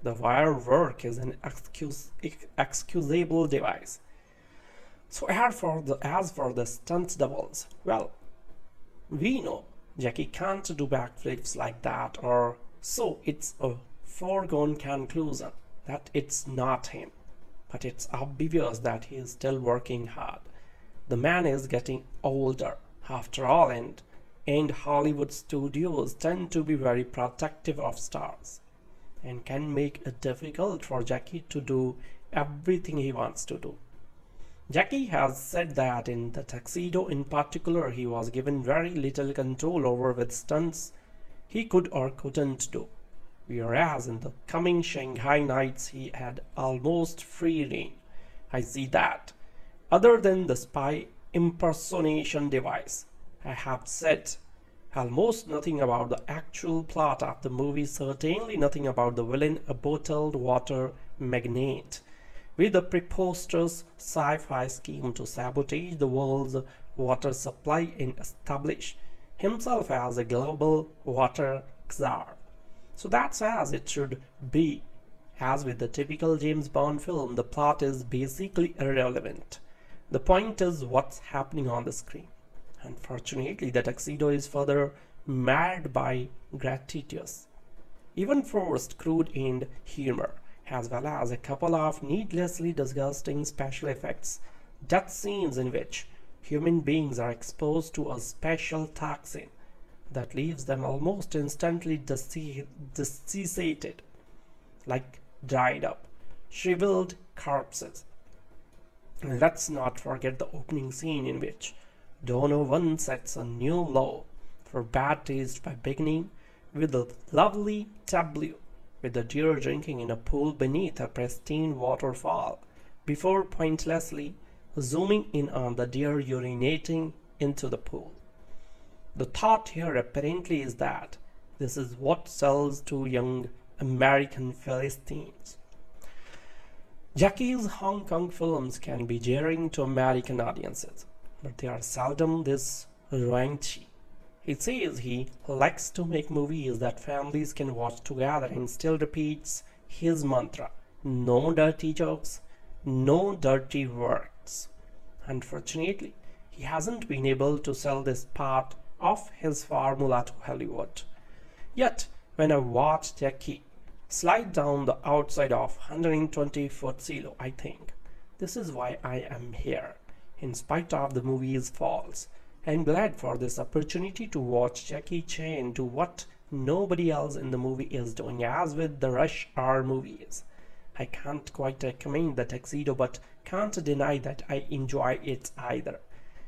the wire work is an excuse, excusable device. So as for the as for the stunt doubles, well, we know Jackie can't do backflips like that, or so it's a foregone conclusion that it's not him. But it's obvious that he is still working hard. The man is getting older, after all, and and Hollywood studios tend to be very protective of stars and can make it difficult for Jackie to do everything he wants to do. Jackie has said that in the tuxedo in particular he was given very little control over with stunts he could or couldn't do, whereas in the coming Shanghai Knights he had almost free rein. I see that. Other than the spy impersonation device, I have said almost nothing about the actual plot of the movie, certainly nothing about the villain, a bottled water magnate, with a preposterous sci-fi scheme to sabotage the world's water supply and establish himself as a global water czar. So that's as it should be. As with the typical James Bond film, the plot is basically irrelevant. The point is what's happening on the screen. Unfortunately, the tuxedo is further marred by gratuitous, even forced crude and humor, as well as a couple of needlessly disgusting special effects, death scenes in which human beings are exposed to a special toxin that leaves them almost instantly desiccated, like dried up, shriveled corpses. And let's not forget the opening scene in which Donovan sets a new low for bad taste by beginning with a lovely tableau with the deer drinking in a pool beneath a pristine waterfall before pointlessly zooming in on the deer urinating into the pool. The thought here apparently is that this is what sells to young American Philistines. Jackie's Hong Kong films can be jarring to American audiences but they are seldom this raunchy. He says he likes to make movies that families can watch together and still repeats his mantra no dirty jokes, no dirty words. Unfortunately, he hasn't been able to sell this part of his formula to Hollywood. Yet, when I watch Jackie slide down the outside of 120 foot silo, I think this is why I am here in spite of the movie's faults. I'm glad for this opportunity to watch Jackie Chan do what nobody else in the movie is doing, as with the Rush Hour movies. I can't quite recommend the tuxedo, but can't deny that I enjoy it either.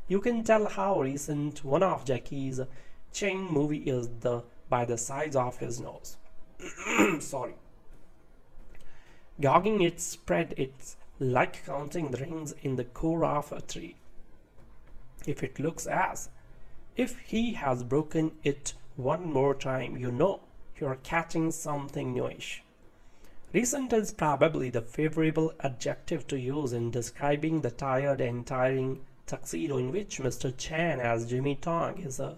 You can tell how recent one of Jackie's Chan movie is the by the size of his nose. Sorry. Gogging it spread its like counting the rings in the core of a tree. If it looks as if he has broken it one more time, you know you're catching something newish. Recent is probably the favorable adjective to use in describing the tired and tiring tuxedo in which Mr. Chan as Jimmy Tong is a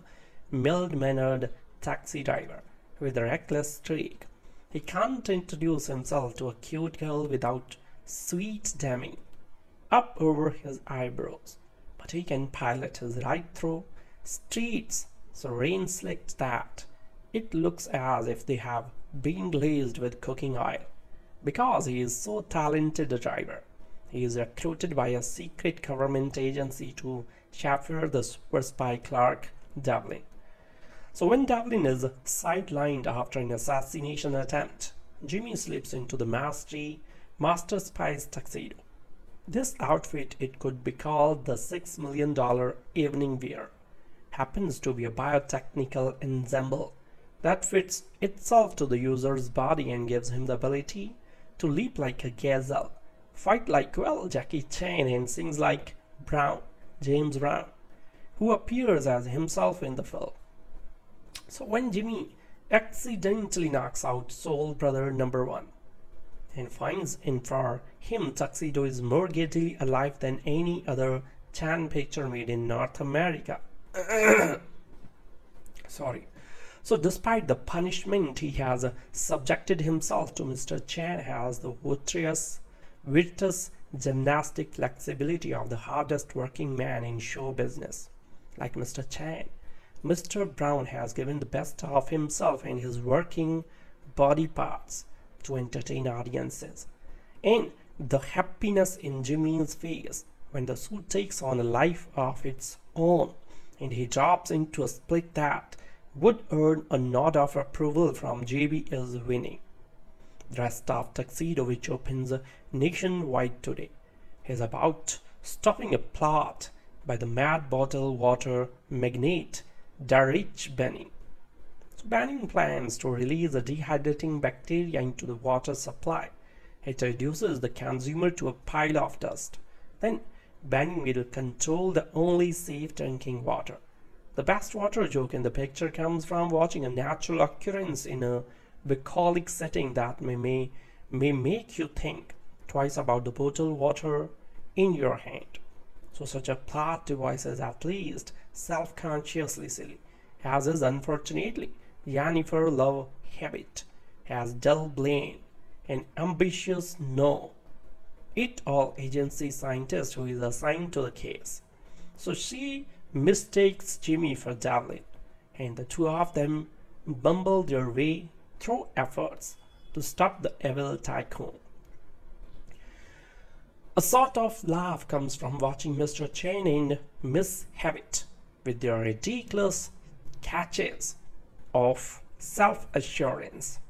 mild-mannered taxi driver with a reckless streak. He can't introduce himself to a cute girl without sweet damming up over his eyebrows, but he can pilot his ride through streets so rain-slicked that it looks as if they have been glazed with cooking oil. Because he is so talented a driver, he is recruited by a secret government agency to chauffeur the super spy Clark Devlin. So when Devlin is sidelined after an assassination attempt, Jimmy slips into the mastery Master Spy's tuxedo. This outfit, it could be called the $6 million evening wear, happens to be a biotechnical ensemble that fits itself to the user's body and gives him the ability to leap like a gazelle fight like, well, Jackie Chan and sings like Brown, James Brown, who appears as himself in the film. So when Jimmy accidentally knocks out Soul Brother number one and finds in for him Tuxedo is more giddily alive than any other Chan picture made in North America. Sorry. So despite the punishment he has subjected himself to, Mr. Chan has the virtuous, virtuous gymnastic flexibility of the hardest working man in show business. Like Mr. Chan, Mr. Brown has given the best of himself in his working body parts to entertain audiences. And the happiness in Jimmy's face when the suit takes on a life of its own and he drops into a split that would earn a nod of approval from JB is winning. Rest of Tuxedo, which opens nationwide today, is about stopping a plot by the mad bottled water magnate Derek Banning. So Banning plans to release a dehydrating bacteria into the water supply. It reduces the consumer to a pile of dust. Then Banning will control the only safe drinking water. The best water joke in the picture comes from watching a natural occurrence in a bucolic setting that may, may, may make you think twice about the bottled water in your hand. So such a plot device is at least self-consciously silly, as is unfortunately Jennifer Love Hewitt, as Del Blaine, an ambitious no it all agency scientist who is assigned to the case. So she mistakes Jimmy for Devlin, and the two of them bumble their way through efforts to stop the evil tycoon. A sort of laugh comes from watching Mr. Chan and Miss Hewitt with their ridiculous catches of self-assurance,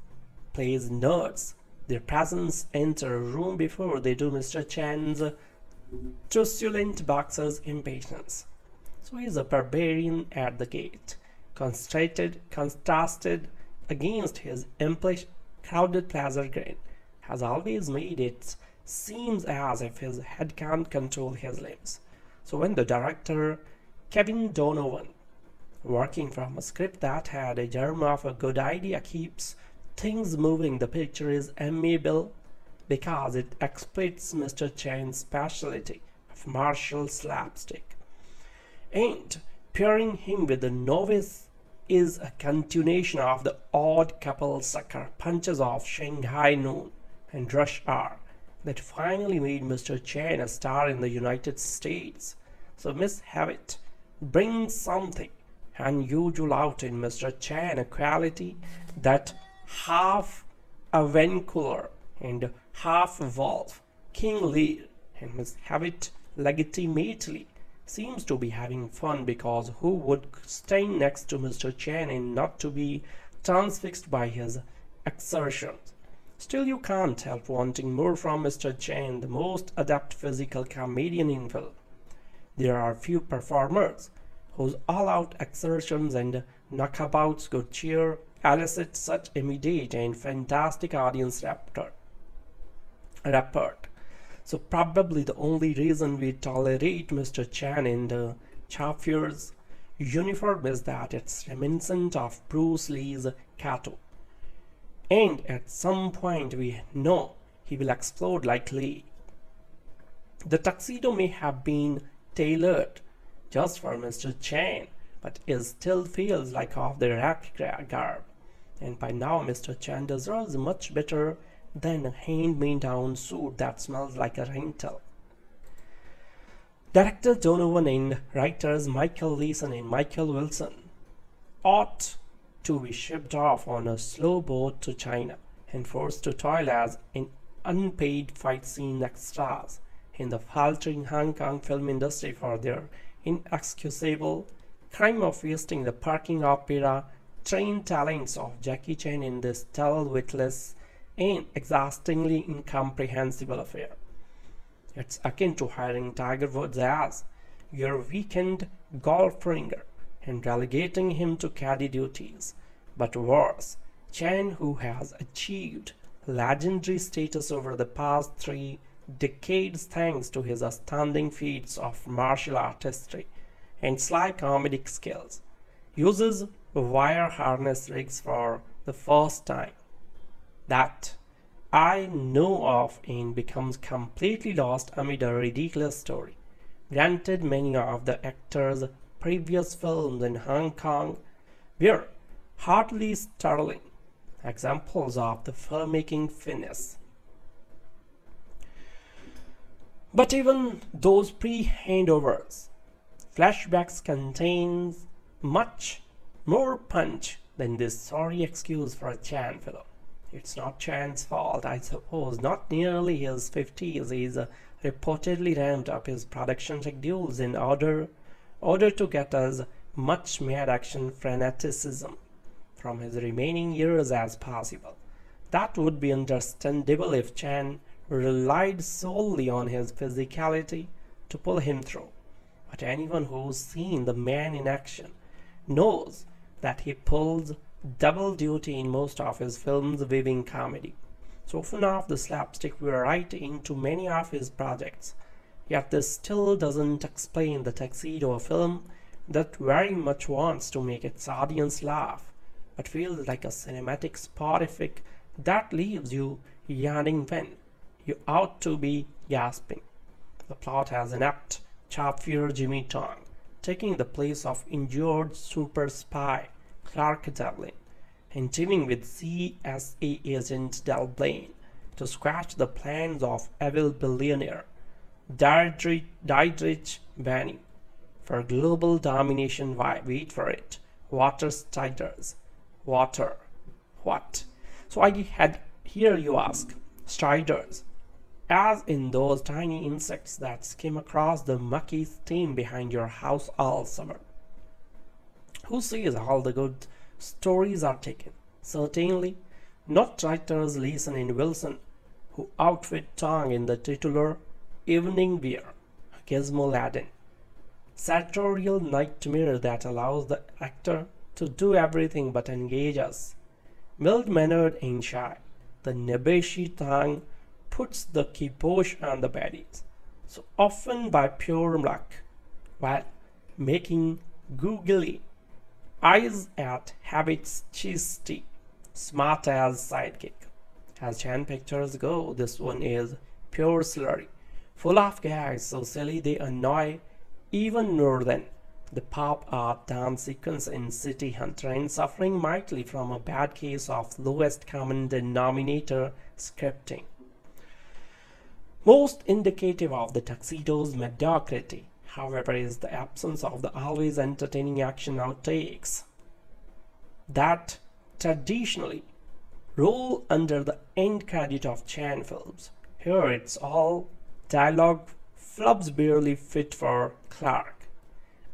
plays nerds, their presence enter a room before they do Mr. Chan's truculent boxer's impatience. So he is a barbarian at the gate, constrated, contrasted against his impish, crowded pleasure grin, has always made it seems as if his head can't control his limbs. So when the director, Kevin Donovan, working from a script that had a germ of a good idea, keeps things moving, the picture is amiable because it exploits Mr. Chan's specialty of martial slapstick and pairing him with the novice is a continuation of the odd couple sucker punches of Shanghai Noon and Rush Hour that finally made Mr. Chen a star in the United States. So Miss Hewitt brings something unusual out in Mr. Chan, a quality that half avuncular and half wolf King Lear and Hewitt legitimately seems to be having fun because who would stand next to Mr. Chan and not to be transfixed by his exertions? Still, you can't help wanting more from Mr. Chan, the most adept physical comedian in film. There are few performers whose all-out exertions and knockabouts could cheer elicit such immediate and fantastic audience raptor rapport. So probably the only reason we tolerate Mr. Chan in the Chaffiers uniform is that it's reminiscent of Bruce Lee's Kato. And at some point we know he will explode like Lee. The tuxedo may have been tailored just for Mr. Chan, but it still feels like off the rack garb. And by now Mr. Chan deserves much better than a hand-me-down suit that smells like a rental. Director Donovan and writers Michael Leeson and Michael Wilson ought to be shipped off on a slow boat to China and forced to toil as in unpaid fight scene extras in the faltering Hong Kong film industry for their inexcusable crime of wasting the Peking opera trained talents of Jackie Chan in this dull, witless, and exhaustingly incomprehensible affair. It's akin to hiring Tiger Woods as your weekend golf ringer and relegating him to caddy duties. But worse, Chan, who has achieved legendary status over the past three decades thanks to his astounding feats of martial artistry and sly comedic skills, uses wire harness rigs for the first time. That I know of and becomes completely lost amid a ridiculous story. Granted, many of the actors' previous films in Hong Kong were hardly startling examples of the filmmaking finesse. But even those pre-handovers, flashbacks contains much more punch than this sorry excuse for a Chan film. It's not Chan's fault, I suppose. Not nearly his 50s. He's uh, reportedly ramped up his production schedules in order, order to get as much mad action fanaticism from his remaining years as possible. That would be understandable if Chan relied solely on his physicality to pull him through. But anyone who's seen the man in action knows that he pulls double duty in most of his films weaving comedy. So often off the slapstick we right into many of his projects. Yet this still doesn't explain the Tuxedo film that very much wants to make its audience laugh, but feels like a cinematic sporific that leaves you yawning when you ought to be gasping. The plot has an apt chapter Jimmy Tong, taking the place of injured super spy Clark Devlin, and teaming with CSA agent Del Blaine to scratch the plans of evil billionaire Dietrich, Dietrich Banning for global domination. Why? Wait for it. Water striders. Water. What? So I had here you ask. Striders. As in those tiny insects that skim across the mucky steam behind your house all summer who says all the good stories are taken? Certainly not writers Leeson and Wilson, who outfit Tong in the titular evening wear, Gizmo Laden. Sartorial nightmare that allows the actor to do everything but engage us. Mild-mannered and shy, the Nebeshi Tong puts the kibosh on the baddies, so often by pure luck, while making googly eyes at Hewitt's cheesy, smart as sidekick. As Chan pictures go, this one is pure slurry, full of gags so silly they annoy even more than the pop art dance sequence in City Hunter and suffering mightily from a bad case of lowest common denominator scripting. Most indicative of the tuxedo's mediocrity however, is the absence of the always entertaining action outtakes that traditionally roll under the end credit of Chan films. Here it's all dialogue flubs barely fit for Clark.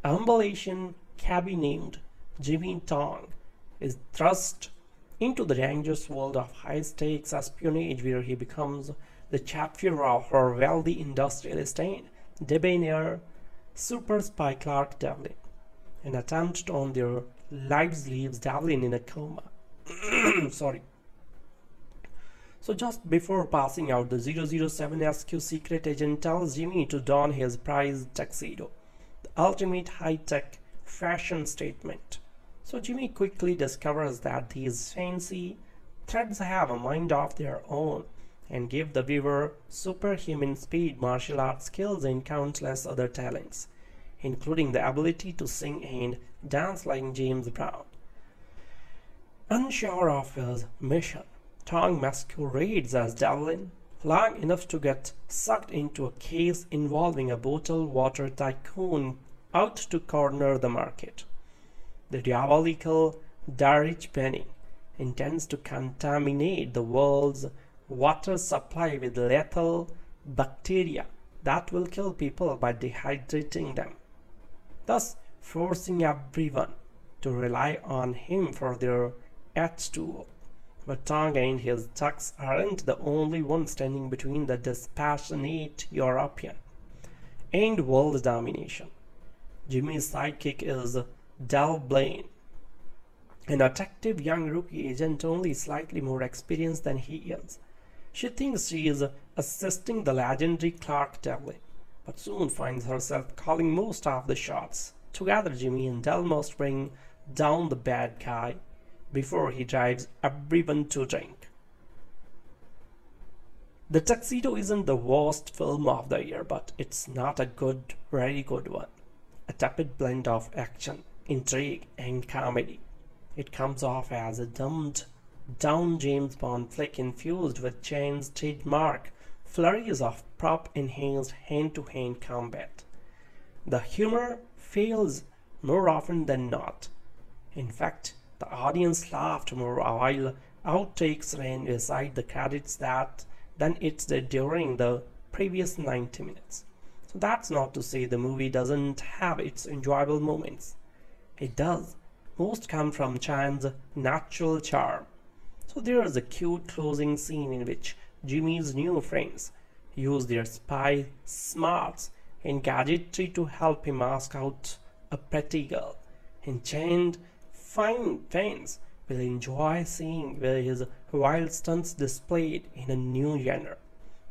A humble Asian cabbie named Jimmy Tong is thrust into the dangerous world of high-stakes espionage where he becomes the chapter of her wealthy industrialist and debonair Super Spy Clark Devlin. An attempt on their lives leaves Devlin in a coma. Sorry. So just before passing out, the 007 SQ secret agent tells Jimmy to don his prized tuxedo, the ultimate high-tech fashion statement. So Jimmy quickly discovers that these fancy threads have a mind of their own and give the viewer superhuman speed, martial arts skills, and countless other talents, including the ability to sing and dance like James Brown. Unsure of his mission, Tong masquerades as Devlin long enough to get sucked into a case involving a bottled water tycoon out to corner the market. The diabolical Dietrich Penny intends to contaminate the world's water supply with lethal bacteria that will kill people by dehydrating them, thus forcing everyone to rely on him for their H2O. But Tong and his tux aren't the only ones standing between the dispassionate European and world domination. Jimmy's sidekick is Del Blaine, an attractive young rookie agent only slightly more experienced than he is She thinks she is assisting the legendary Clark Devlin, but soon finds herself calling most of the shots. Together, Jimmy and Del must bring down the bad guy before he drives everyone to drink. The Tuxedo isn't the worst film of the year, but it's not a good, very good one. A tepid blend of action, intrigue, and comedy. It comes off as a dumbed down James Bond flick infused with Chan's trademark flurries of prop enhanced hand to hand combat. The humor fails more often than not. In fact, the audience laughed more while outtakes ran beside the credits that than it did during the previous 90 minutes. So that's not to say the movie doesn't have its enjoyable moments. It does. Most come from Chan's natural charm. So there is a cute closing scene in which Jimmy's new friends use their spy smarts and gadgetry to help him ask out a pretty girl. Chan fine fans will enjoy seeing where his wild stunts displayed in a new genre.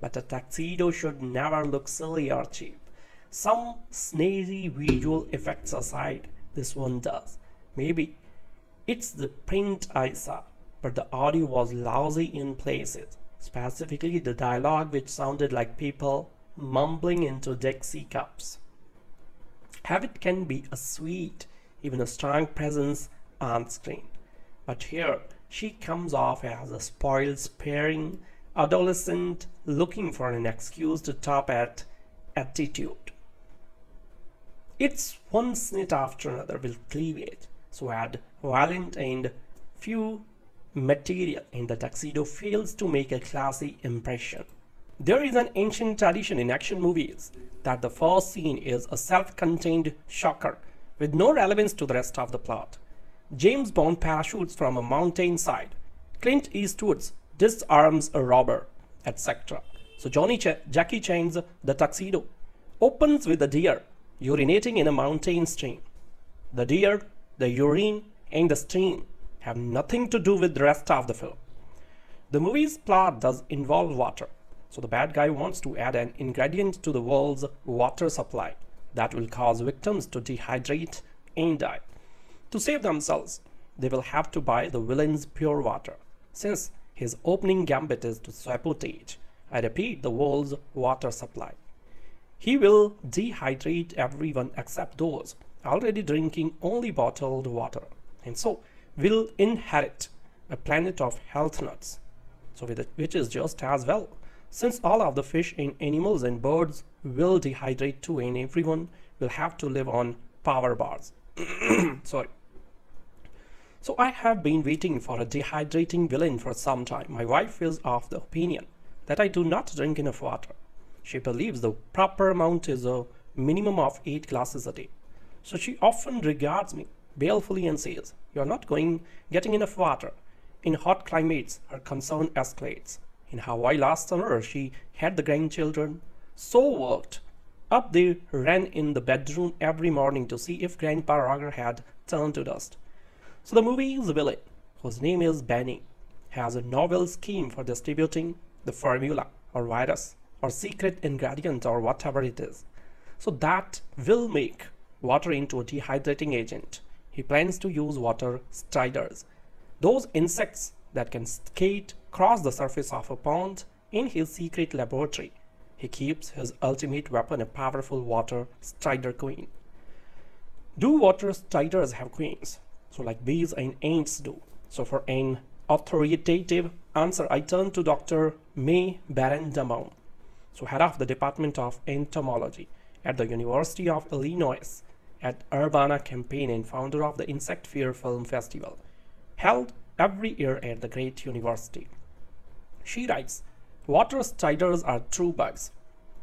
But a tuxedo should never look silly or cheap. Some snazzy visual effects aside, this one does. Maybe it's the print I saw, but the audio was lousy in places, specifically the dialogue which sounded like people mumbling into Dixie cups. Hewitt can be a sweet, even a strong presence on screen. But here, she comes off as a spoiled, sparing adolescent looking for an excuse to top at attitude. It's one snit after another with cleavage, so add violent and few material in the tuxedo fails to make a classy impression. There is an ancient tradition in action movies that the first scene is a self-contained shocker with no relevance to the rest of the plot. James Bond parachutes from a mountainside. Clint Eastwood's disarms a robber, etc. So Johnny Ch Jackie Chan's The Tuxedo opens with a deer urinating in a mountain stream. The deer, the urine, and the stream have nothing to do with the rest of the film. The movie's plot does involve water, so the bad guy wants to add an ingredient to the world's water supply that will cause victims to dehydrate and die. To save themselves, they will have to buy the villain's pure water, since his opening gambit is to sabotage, I repeat, the world's water supply. He will dehydrate everyone except those already drinking only bottled water, and so will inherit a planet of health nuts, so which is just as well, since all of the fish and animals and birds will dehydrate too, and everyone will have to live on power bars. Sorry. So I have been waiting for a dehydrating villain for some time. My wife is of the opinion that I do not drink enough water. She believes the proper amount is a minimum of 8 glasses a day. So she often regards me balefully and says, You're not going getting enough water. In hot climates, her concern escalates. In Hawaii last summer, she had the grandchildren so worked up they ran in the bedroom every morning to see if Grandpa Roger had turned to dust. So the movie's villain, whose name is Benny, has a novel scheme for distributing the formula or virus or secret ingredient or whatever it is. So that will make water into a dehydrating agent. He plans to use water striders, those insects that can skate across the surface of a pond in his secret laboratory. He keeps his ultimate weapon a powerful water strider queen. Do water striders have queens? So like bees and ants do. So for an authoritative answer, I turn to Dr. May Berenbaum, so head of the Department of Entomology at the University of Illinois at Urbana-Champaign and founder of the Insect Fear Film Festival, held every year at the great university. She writes, water striders are true bugs,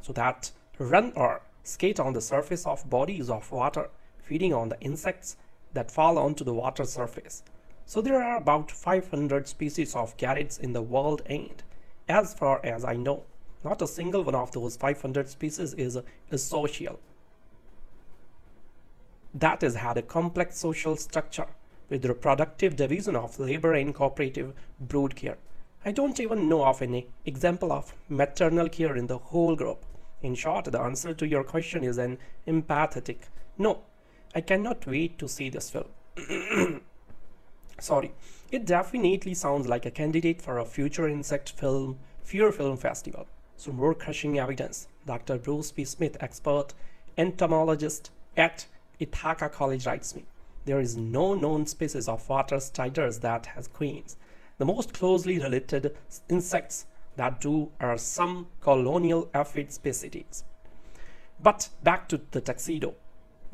so that run or skate on the surface of bodies of water, feeding on the insects that fall onto the water surface. So there are about 500 species of gerrids in the world and, as far as I know, not a single one of those 500 species is, is social. That has had a complex social structure with reproductive division of labor and cooperative brood care. I don't even know of any example of maternal care in the whole group. In short, the answer to your question is an empathetic no. I cannot wait to see this film. Sorry. It definitely sounds like a candidate for a future insect film, fear film festival. So more crushing evidence. Dr. Bruce P. Smith, expert entomologist at Ithaca College writes me. There is no known species of water striders that has queens. The most closely related insects that do are some colonial aphid species. But back to the tuxedo.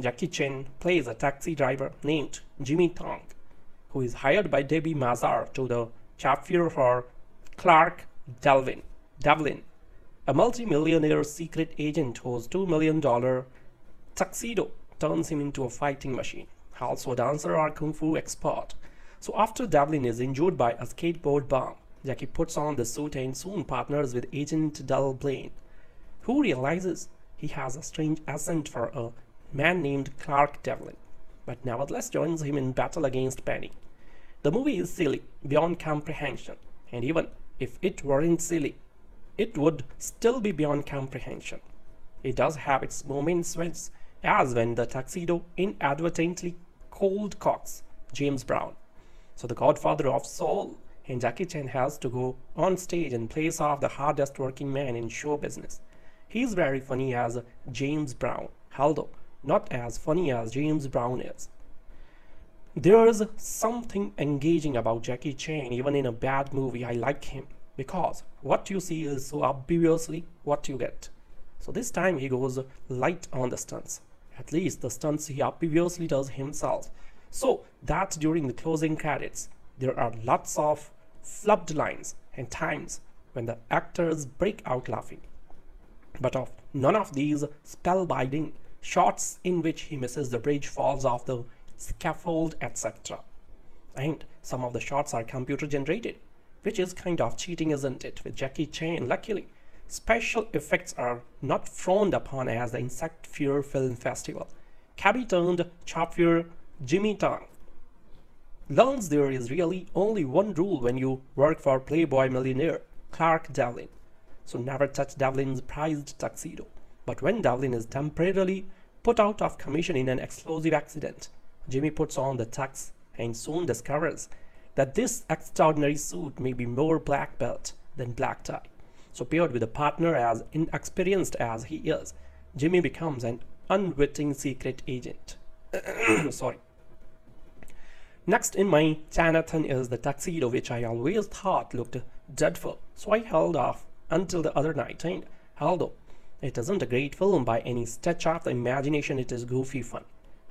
Jackie Chan plays a taxi driver named Jimmy Tong, who is hired by Debbie Mazar to the chauffeur for Clark Delvin, Devlin, a multi-millionaire secret agent whose $2 million tuxedo turns him into a fighting machine, also a dancer or kung fu expert. So after Devlin is injured by a skateboard bomb, Jackie puts on the suit and soon partners with Agent Del Blaine, who realizes he has a strange accent for a man named Clark Devlin, but nevertheless joins him in battle against Penny. The movie is silly, beyond comprehension, and even if it weren't silly, it would still be beyond comprehension. It does have its moments as when the tuxedo inadvertently cold cocks James Brown. So the godfather of soul and Jackie Chan has to go on stage and place off the hardest working man in show business. He's very funny as James Brown, although not as funny as James Brown is. There's something engaging about Jackie Chan, even in a bad movie, I like him because what you see is so obviously what you get. So this time he goes light on the stunts. At least the stunts he obviously does himself. So that during the closing credits, there are lots of flubbed lines and times when the actors break out laughing. But of none of these spellbinding shots in which he misses the bridge, falls off the scaffold, etc. And some of the shots are computer generated, which is kind of cheating, isn't it? With Jackie Chan, luckily, special effects are not frowned upon as the Insect Fear Film Festival. Cabby turned chauffeur Jimmy Tong learns there is really only one rule when you work for Playboy millionaire Clark Devlin. So never touch Devlin's prized tuxedo. But when Devlin is temporarily put out of commission in an explosive accident, Jimmy puts on the tux and soon discovers that this extraordinary suit may be more black belt than black tie. So paired with a partner as inexperienced as he is, Jimmy becomes an unwitting secret agent. Sorry. Next in my Chinatown is the tuxedo which I always thought looked dreadful, so I held off until the other night and although it isn't a great film by any stretch of the imagination, it is goofy fun.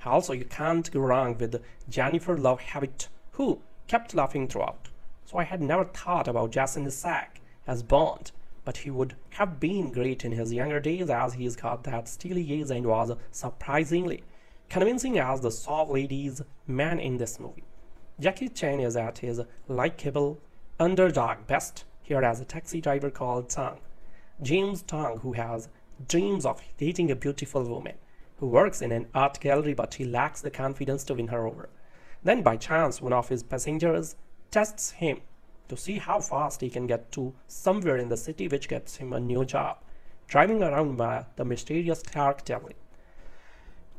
Also, you can't go wrong with Jennifer Love Hewitt, who kept laughing throughout. So I had never thought about Jason Isaac as Bond, but he would have been great in his younger days as he's got that steely gaze and was surprisingly convincing as the soft ladies man in this movie. Jackie Chan is at his likable underdog best here as a taxi driver called Tang. James Tong, who has dreams of dating a beautiful woman, who works in an art gallery but he lacks the confidence to win her over. Then by chance one of his passengers tests him to see how fast he can get to somewhere in the city which gets him a new job, driving around by the mysterious Clark Devlin.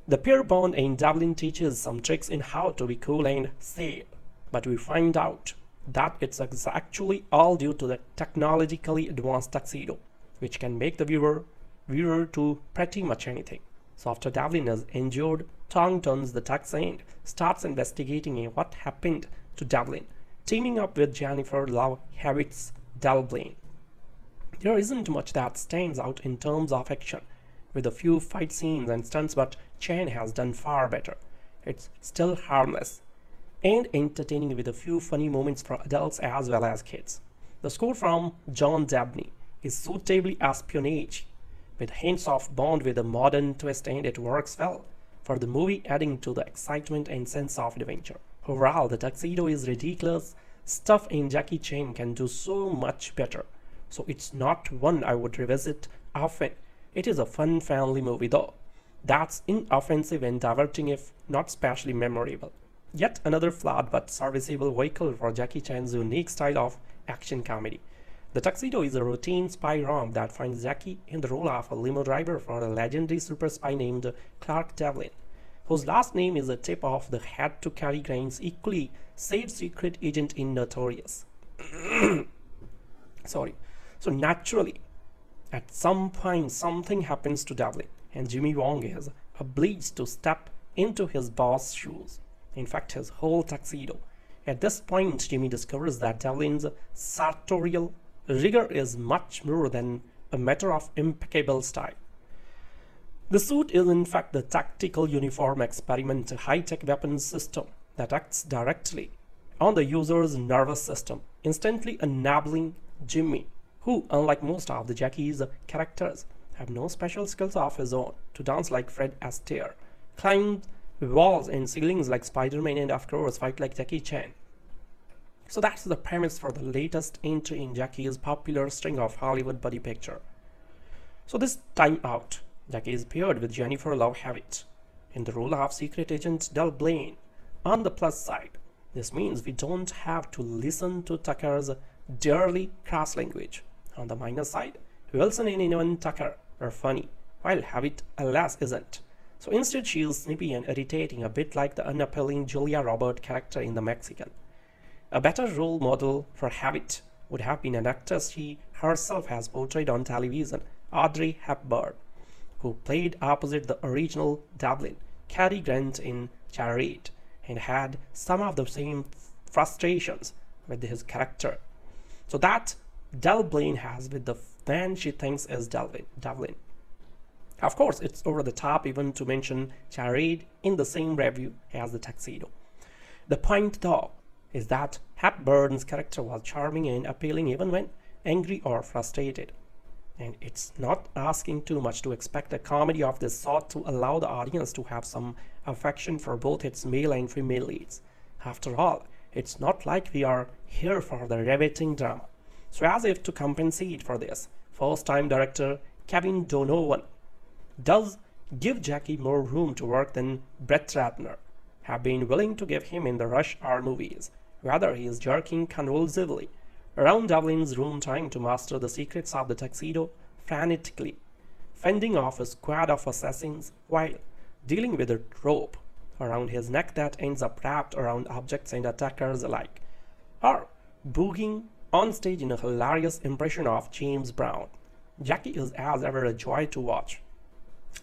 The pair bond in Devlin teaches some tricks in how to be cool and safe, but we find out that it's actually all due to the technologically advanced tuxedo, which can make the viewer viewer to pretty much anything. So after Devlin is injured, Tong turns the tux and starts investigating what happened to Devlin, teaming up with Jennifer Love Hewitt's Delblaine. There isn't much that stands out in terms of action, with a few fight scenes and stunts, but Chan has done far better. It's still harmless and entertaining with a few funny moments for adults as well as kids. The score from John Debney is suitably espionage with hints of Bond with a modern twist and it works well for the movie adding to the excitement and sense of adventure. Overall, the tuxedo is ridiculous stuff in Jackie Chan can do so much better. So it's not one I would revisit often it is a fun family movie though. That's inoffensive and diverting if not especially memorable. Yet another flawed but serviceable vehicle for Jackie Chan's unique style of action comedy. The Tuxedo is a routine spy romp that finds Jackie in the role of a limo driver for a legendary super spy named Clark Devlin, whose last name is a tip of the hat to Cary Grant's equally safe secret agent in Notorious. Sorry. So naturally, at some point something happens to Devlin and Jimmy Wong is obliged to step into his boss' shoes. In fact, his whole tuxedo. At this point, Jimmy discovers that Devlin's sartorial rigor is much more than a matter of impeccable style. The suit is in fact the tactical uniform experiment high-tech weapons system that acts directly on the user's nervous system, instantly enabling Jimmy, who, unlike most of the Jackie's characters, have no special skills of his own to dance like Fred Astaire, climb walls and ceilings like Spider-Man and of course fight like Jackie Chan. So that's the premise for the latest entry in Jackie's popular string of Hollywood buddy picture. So this time out, Jackie is paired with Jennifer Love Hewitt in the role of secret agent Del Blaine. On the plus side, this means we don't have to listen to Tucker's dirty crass language. On the minus side, Wilson and even Tucker are funny, while Hewitt alas isn't. So instead she is snippy and irritating, a bit like the unappealing Julia Robert character in The Mexican. A better role model for Hewitt would have been an actress she herself has portrayed on television, Audrey Hepburn, who played opposite the original Devlin, Cary Grant in Charade, and had some of the same frustrations with his character. So that Del Blaine has with the man she thinks is Delvin. Of course, it's over the top even to mention Charade in the same review as the Tuxedo. The point, though, is that Hepburn's character was charming and appealing even when angry or frustrated. And it's not asking too much to expect a comedy of this sort to allow the audience to have some affection for both its male and female leads. After all, it's not like we are here for the riveting drama. So as if to compensate for this, first-time director Kevin Donovan does give Jackie more room to work than Brett Ratner have been willing to give him in the Rush Hour movies. Rather, he is jerking convulsively around Devlin's room trying to master the secrets of the tuxedo frantically, fending off a squad of assassins while dealing with a rope around his neck that ends up wrapped around objects and attackers alike, or booging on stage in a hilarious impression of James Brown. Jackie is as ever a joy to watch.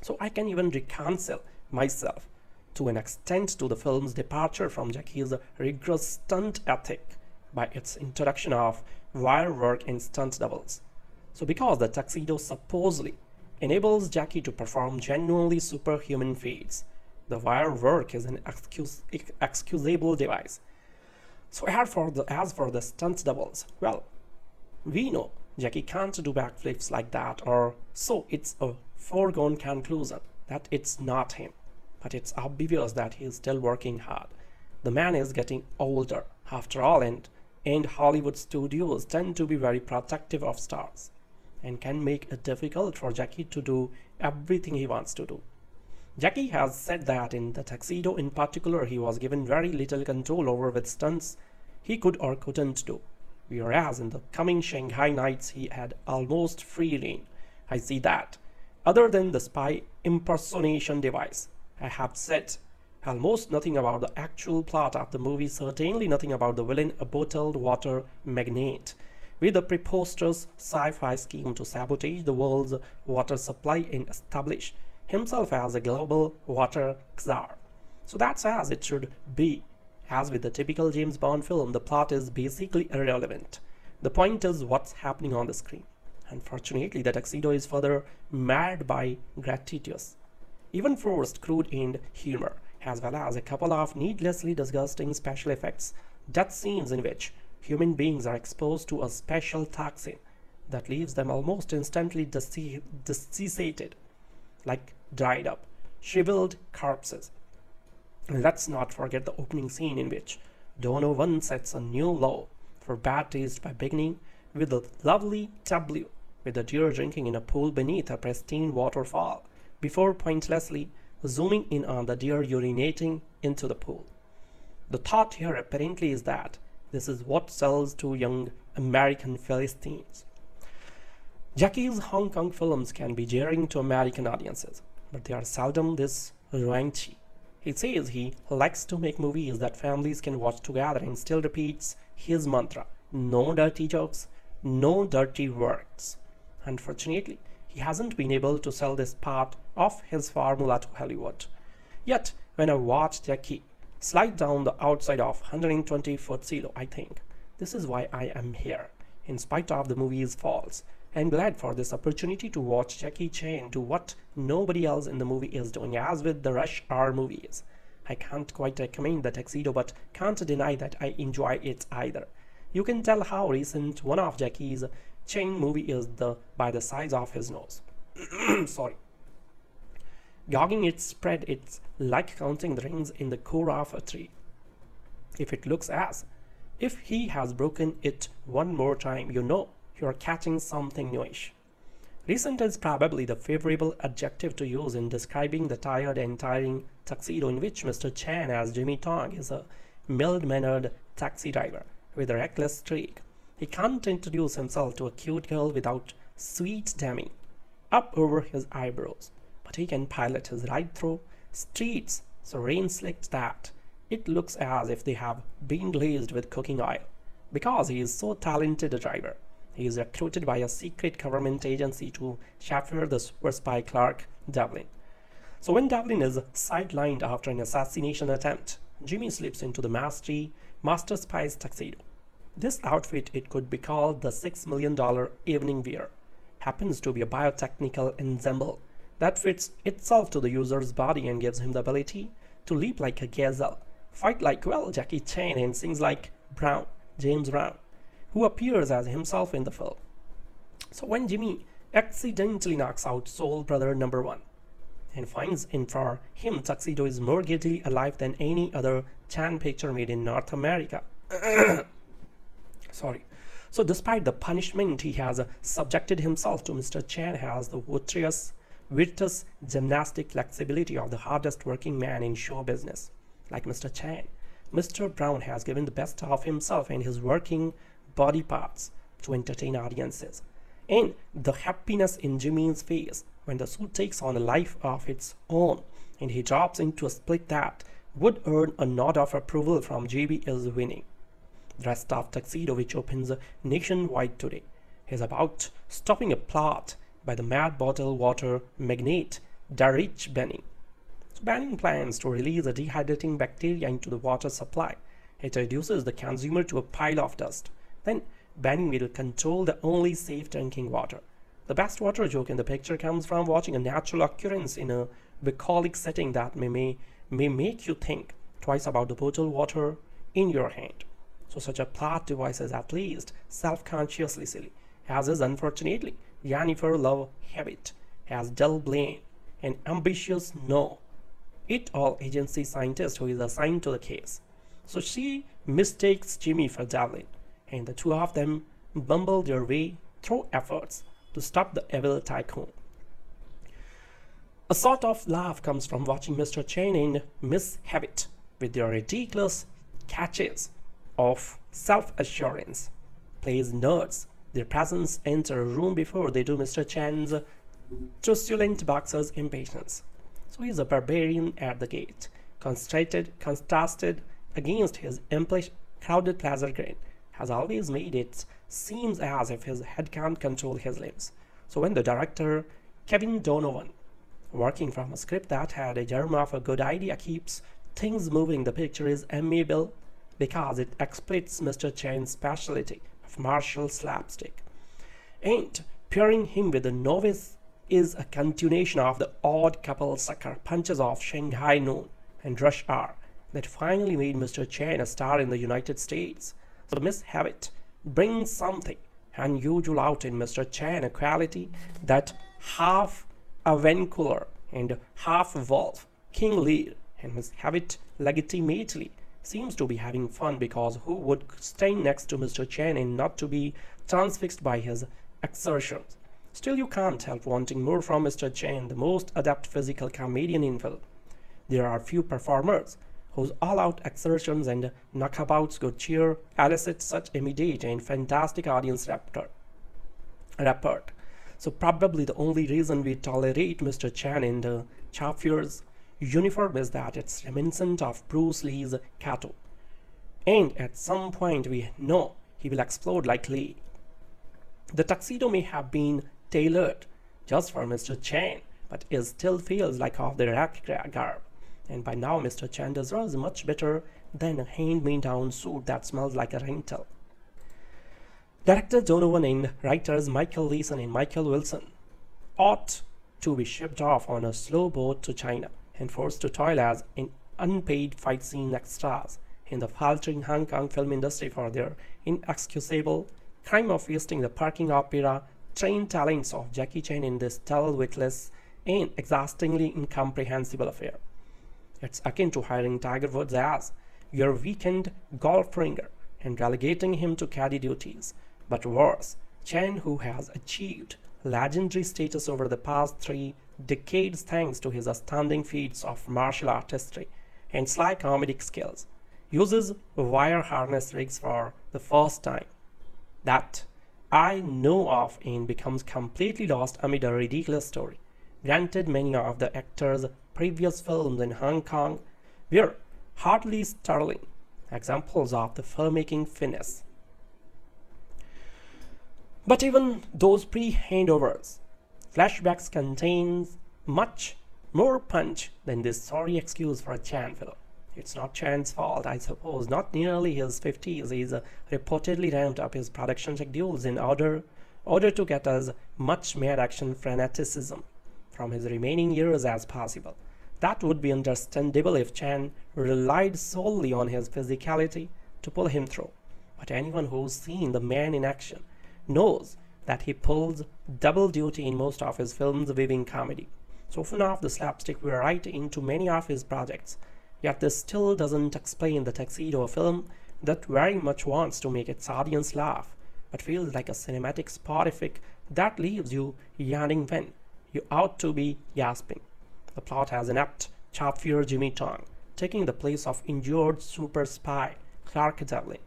So I can even reconcile myself to an extent to the film's departure from Jackie's rigorous stunt ethic by its introduction of wire work and stunt doubles. So because the tuxedo supposedly enables Jackie to perform genuinely superhuman feats, the wire work is an excuse, excusable device. So as for, the, as for the stunt doubles, well, we know Jackie can't do backflips like that or so it's a foregone conclusion that it's not him. But it's obvious that he's still working hard. The man is getting older after all and, and Hollywood studios tend to be very protective of stars and can make it difficult for Jackie to do everything he wants to do. Jackie has said that in the tuxedo in particular he was given very little control over with stunts he could or couldn't do, whereas in the coming Shanghai Knights he had almost free reign. I see that. Other than the spy impersonation device, I have said almost nothing about the actual plot of the movie, certainly nothing about the villain, a bottled water magnate, with a preposterous sci-fi scheme to sabotage the world's water supply and establish himself as a global water czar. So that's as it should be. As with the typical James Bond film, the plot is basically irrelevant. The point is what's happening on the screen. Unfortunately, the tuxedo is further marred by gratuitous, even forced crude and humor, as well as a couple of needlessly disgusting special effects, death scenes in which human beings are exposed to a special toxin that leaves them almost instantly desiccated, like dried up, shriveled corpses. let's not forget the opening scene in which Donovan sets a new low for bad taste by beginning with a lovely tableau with a deer drinking in a pool beneath a pristine waterfall before pointlessly zooming in on the deer urinating into the pool. The thought here apparently is that this is what sells to young American Philistines. Jackie's Hong Kong films can be jarring to American audiences, but they are seldom this raunchy. He says he likes to make movies that families can watch together and still repeats his mantra no dirty jokes, no dirty words. Unfortunately, he hasn't been able to sell this part of his formula to Hollywood. Yet, when I watch Jackie slide down the outside of 120 foot silo, I think this is why I am here. In spite of the movie's faults, I'm glad for this opportunity to watch Jackie Chan do what nobody else in the movie is doing, as with the Rush Hour movies. I can't quite recommend the tuxedo, but can't deny that I enjoy it either. You can tell how recent one of Jackie's Chan movie is the by the size of his nose. Sorry. Gogging its spread, it's like counting the rings in the core of a tree. If it looks as if he has broken it one more time, you know you're catching something newish. Recent is probably the favorable adjective to use in describing the tired and tiring tuxedo in which Mr. Chan as Jimmy Tong is a mild-mannered taxi driver with a reckless streak. He can't introduce himself to a cute girl without sweet damming up over his eyebrows, but he can pilot his ride through streets so rain-slicked that it looks as if they have been glazed with cooking oil. Because he is so talented a driver, he is recruited by a secret government agency to chauffeur the super spy Clark Devlin. So when Devlin is sidelined after an assassination attempt, Jimmy slips into the mastery master spy's tuxedo. This outfit, it could be called the $6 million evening wear, happens to be a biotechnical ensemble that fits itself to the user's body and gives him the ability to leap like a gazelle, fight like, well, Jackie Chan, and sings like Brown, James Brown, who appears as himself in the film. So when Jimmy accidentally knocks out Soul Brother number one and finds in for him Tuxedo is more giddily alive than any other Chan picture made in North America. Sorry. So despite the punishment he has uh, subjected himself to, Mr. Chan has the virtuous, virtuous gymnastic flexibility of the hardest working man in show business. Like Mr. Chan, Mr. Brown has given the best of himself and his working body parts to entertain audiences. And the happiness in Jimmy's face when the suit takes on a life of its own and he drops into a split that would earn a nod of approval from JB is winning. Rest of Tuxedo, which opens nationwide today, is about stopping a plot by the mad bottled water magnate Dietrich Banning. So Banning plans to release a dehydrating bacteria into the water supply. It reduces the consumer to a pile of dust. Then Banning will control the only safe drinking water. The best water joke in the picture comes from watching a natural occurrence in a bucolic setting that may, may, may make you think twice about the bottled water in your hand. So such a plot device is at least self-consciously silly, as is unfortunately Jennifer Love Hewitt as Del Blaine, an ambitious no it all agency scientist who is assigned to the case. So she mistakes Jimmy for Devlin, and the two of them bumble their way through efforts to stop the evil tycoon. A sort of laugh comes from watching Mr. Chan and Miss Hewitt with their ridiculous catches of self-assurance. Plays nerds. Their presence enter a room before they do Mr. Chan's truculent boxer's impatience. So he's a barbarian at the gate, contrasted against his impish, crowded pleasure grin, has always made it seems as if his head can't control his limbs. So when the director, Kevin Donovan, working from a script that had a germ of a good idea, keeps things moving, the picture is amiable because it exploits Mr. Chan's specialty of martial slapstick. And pairing him with a novice is a continuation of the odd couple sucker punches of Shanghai Noon and Rush Hour that finally made Mr. Chan a star in the United States. So Miss Hewitt brings something unusual out in Mr. Chan, a quality that half a avuncular and half a wolf, King Lear and Miss Hewitt legitimately seems to be having fun because who would stand next to Mr. Chan and not to be transfixed by his exertions? Still, you can't help wanting more from Mr. Chan, the most adept physical comedian in film. There are few performers whose all-out exertions and knockabouts good cheer elicit such immediate and fantastic audience rapport. So probably the only reason we tolerate Mr. Chan in the uh, Chafeur's uniform is that it's reminiscent of Bruce Lee's Kato. And at some point we know he will explode like Lee. The tuxedo may have been tailored just for Mr. Chan, but it still feels like off the rack garb. And by now Mr. Chan deserves much better than a hand-me-down suit that smells like a rental. Director Donovan and writers Michael Leeson and Michael Wilson ought to be shipped off on a slow boat to China and forced to toil as in unpaid fight scene extras in the faltering Hong Kong film industry for their inexcusable crime of wasting the Peking opera trained talents of Jackie Chan in this dull, witless, and exhaustingly incomprehensible affair. It's akin to hiring Tiger Woods as your weekend golf ringer and relegating him to caddy duties. But worse, Chan, who has achieved legendary status over the past three decades thanks to his astounding feats of martial artistry and sly comedic skills, uses wire harness rigs for the first time. That I know of and becomes completely lost amid a ridiculous story. Granted, many of the actor's previous films in Hong Kong were hardly sterling examples of the filmmaking finesse. But even those pre-handovers, flashbacks contains much more punch than this sorry excuse for a Chan film. It's not Chan's fault, I suppose. Not nearly his 50s. He's uh, reportedly ramped up his production schedules in order, order to get as much mad action fanaticism from his remaining years as possible. That would be understandable if Chan relied solely on his physicality to pull him through. But anyone who's seen the man in action knows that he pulls double duty in most of his films weaving comedy. So often off the slapstick we're right into many of his projects, Yet this still doesn't explain the Tuxedo film that very much wants to make its audience laugh, but feels like a cinematic sporific that leaves you yawning when you ought to be gasping. The plot has inept Chafeur Jimmy Tong taking the place of injured super spy Clark Devlin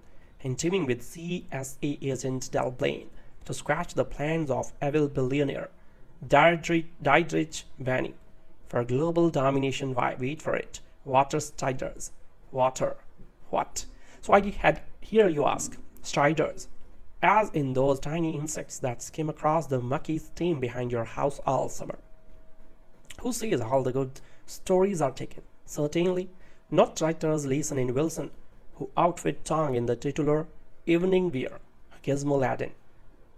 and teaming with CSA agent Del Blaine to scratch the plans of evil billionaire Dietrich, Dietrich Vanny for global domination. Why? Wait for it. Water striders water what? So i had here you ask striders as in those tiny insects that skim across the mucky steam behind your house all summer. Who says all the good stories are taken? Certainly. Not writers Leeson and Wilson who outfit Tong in the titular evening wear Gizmo Laden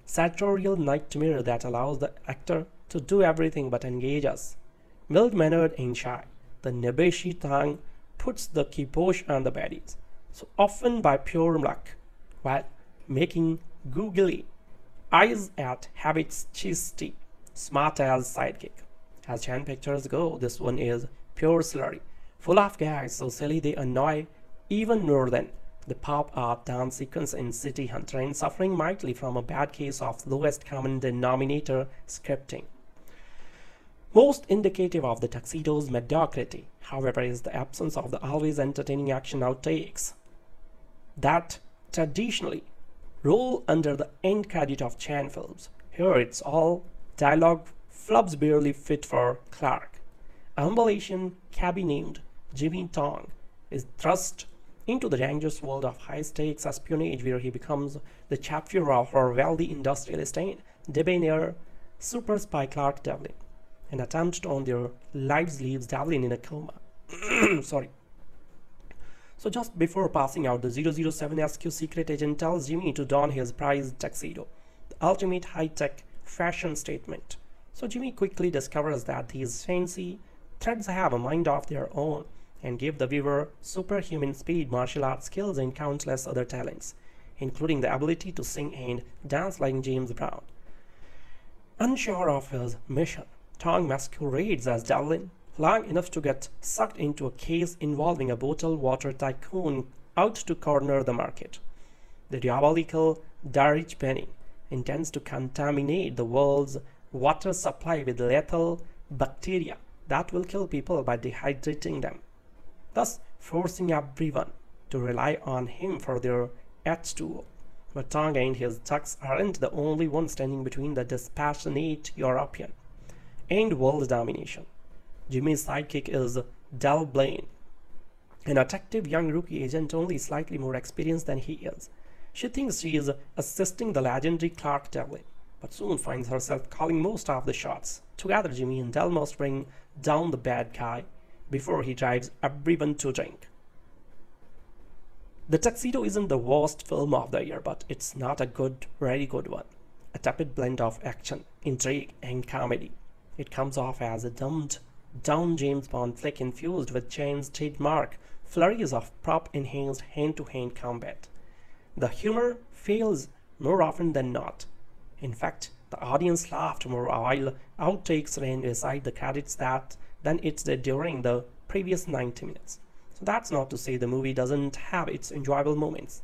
sartorial nightmare that allows the actor to do everything but engage us mild-mannered and shy the Nebeshi Tang puts the kibosh on the baddies, so often by pure luck, while making googly eyes at Hewitt's chisty, smart as sidekick. As Chan pictures go, this one is pure slurry, full of gags so silly they annoy even more than the pop art dance sequence in City Hunter and suffering mightily from a bad case of lowest common denominator scripting. Most indicative of the tuxedo's mediocrity, however, is the absence of the always entertaining action outtakes that traditionally roll under the end credit of Chan films. Here it's all dialogue flubs barely fit for Clark. A humble Asian cabby named Jimmy Tong is thrust into the dangerous world of high-stakes espionage where he becomes the chauffeur of our wealthy industrialist and debonair super spy Clark Devlin and attempt on their lives leaves Devlin in a coma. Sorry. So just before passing out, the 007 SQ secret agent tells Jimmy to don his prized tuxedo, the ultimate high-tech fashion statement. So Jimmy quickly discovers that these fancy threads have a mind of their own and give the viewer superhuman speed, martial arts skills, and countless other talents, including the ability to sing and dance like James Brown. Unsure of his mission, Tong masquerades as Devlin long enough to get sucked into a case involving a bottled water tycoon out to corner the market. The diabolical Dietrich Benny intends to contaminate the world's water supply with lethal bacteria that will kill people by dehydrating them, thus forcing everyone to rely on him for their H2O. But Tong and his tux aren't the only ones standing between the dispassionate European and world domination. Jimmy's sidekick is Del Blaine, an attractive young rookie agent only slightly more experienced than he is. She thinks she is assisting the legendary Clark Devlin, but soon finds herself calling most of the shots. Together, Jimmy and Del must bring down the bad guy before he drives everyone to drink. The Tuxedo isn't the worst film of the year, but it's not a good, very good one. A tepid blend of action, intrigue, and comedy. It comes off as a dumbed down James Bond flick infused with Chan's trademark flurries of prop-enhanced hand-to-hand combat. The humor fails more often than not. In fact, the audience laughed more while outtakes ran beside the credits that than it's did during the previous 90 minutes. So that's not to say the movie doesn't have its enjoyable moments.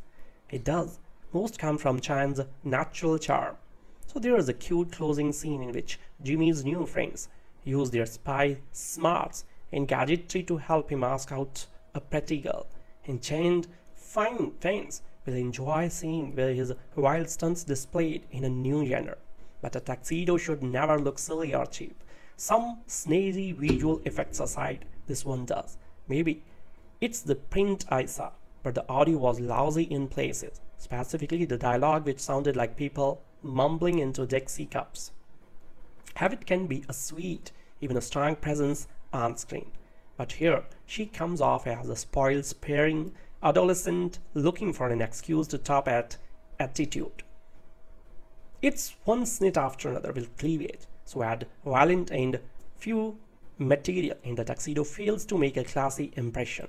It does. Most come from Chan's natural charm. So there is a cute closing scene in which Jimmy's new friends use their spy smarts and gadgetry to help him ask out a pretty girl. And Chan fine fans will enjoy seeing where his wild stunts displayed in a new genre. But a tuxedo should never look silly or cheap. Some snazzy visual effects aside, this one does. Maybe it's the print I saw, but the audio was lousy in places, specifically the dialogue which sounded like people mumbling into Dixie cups. Hewitt can be a sweet, even a strong presence on screen. But here, she comes off as a spoiled, sparing adolescent looking for an excuse to top at attitude. It's one snit after another with cleavage, so add violent and few material in the tuxedo fails to make a classy impression.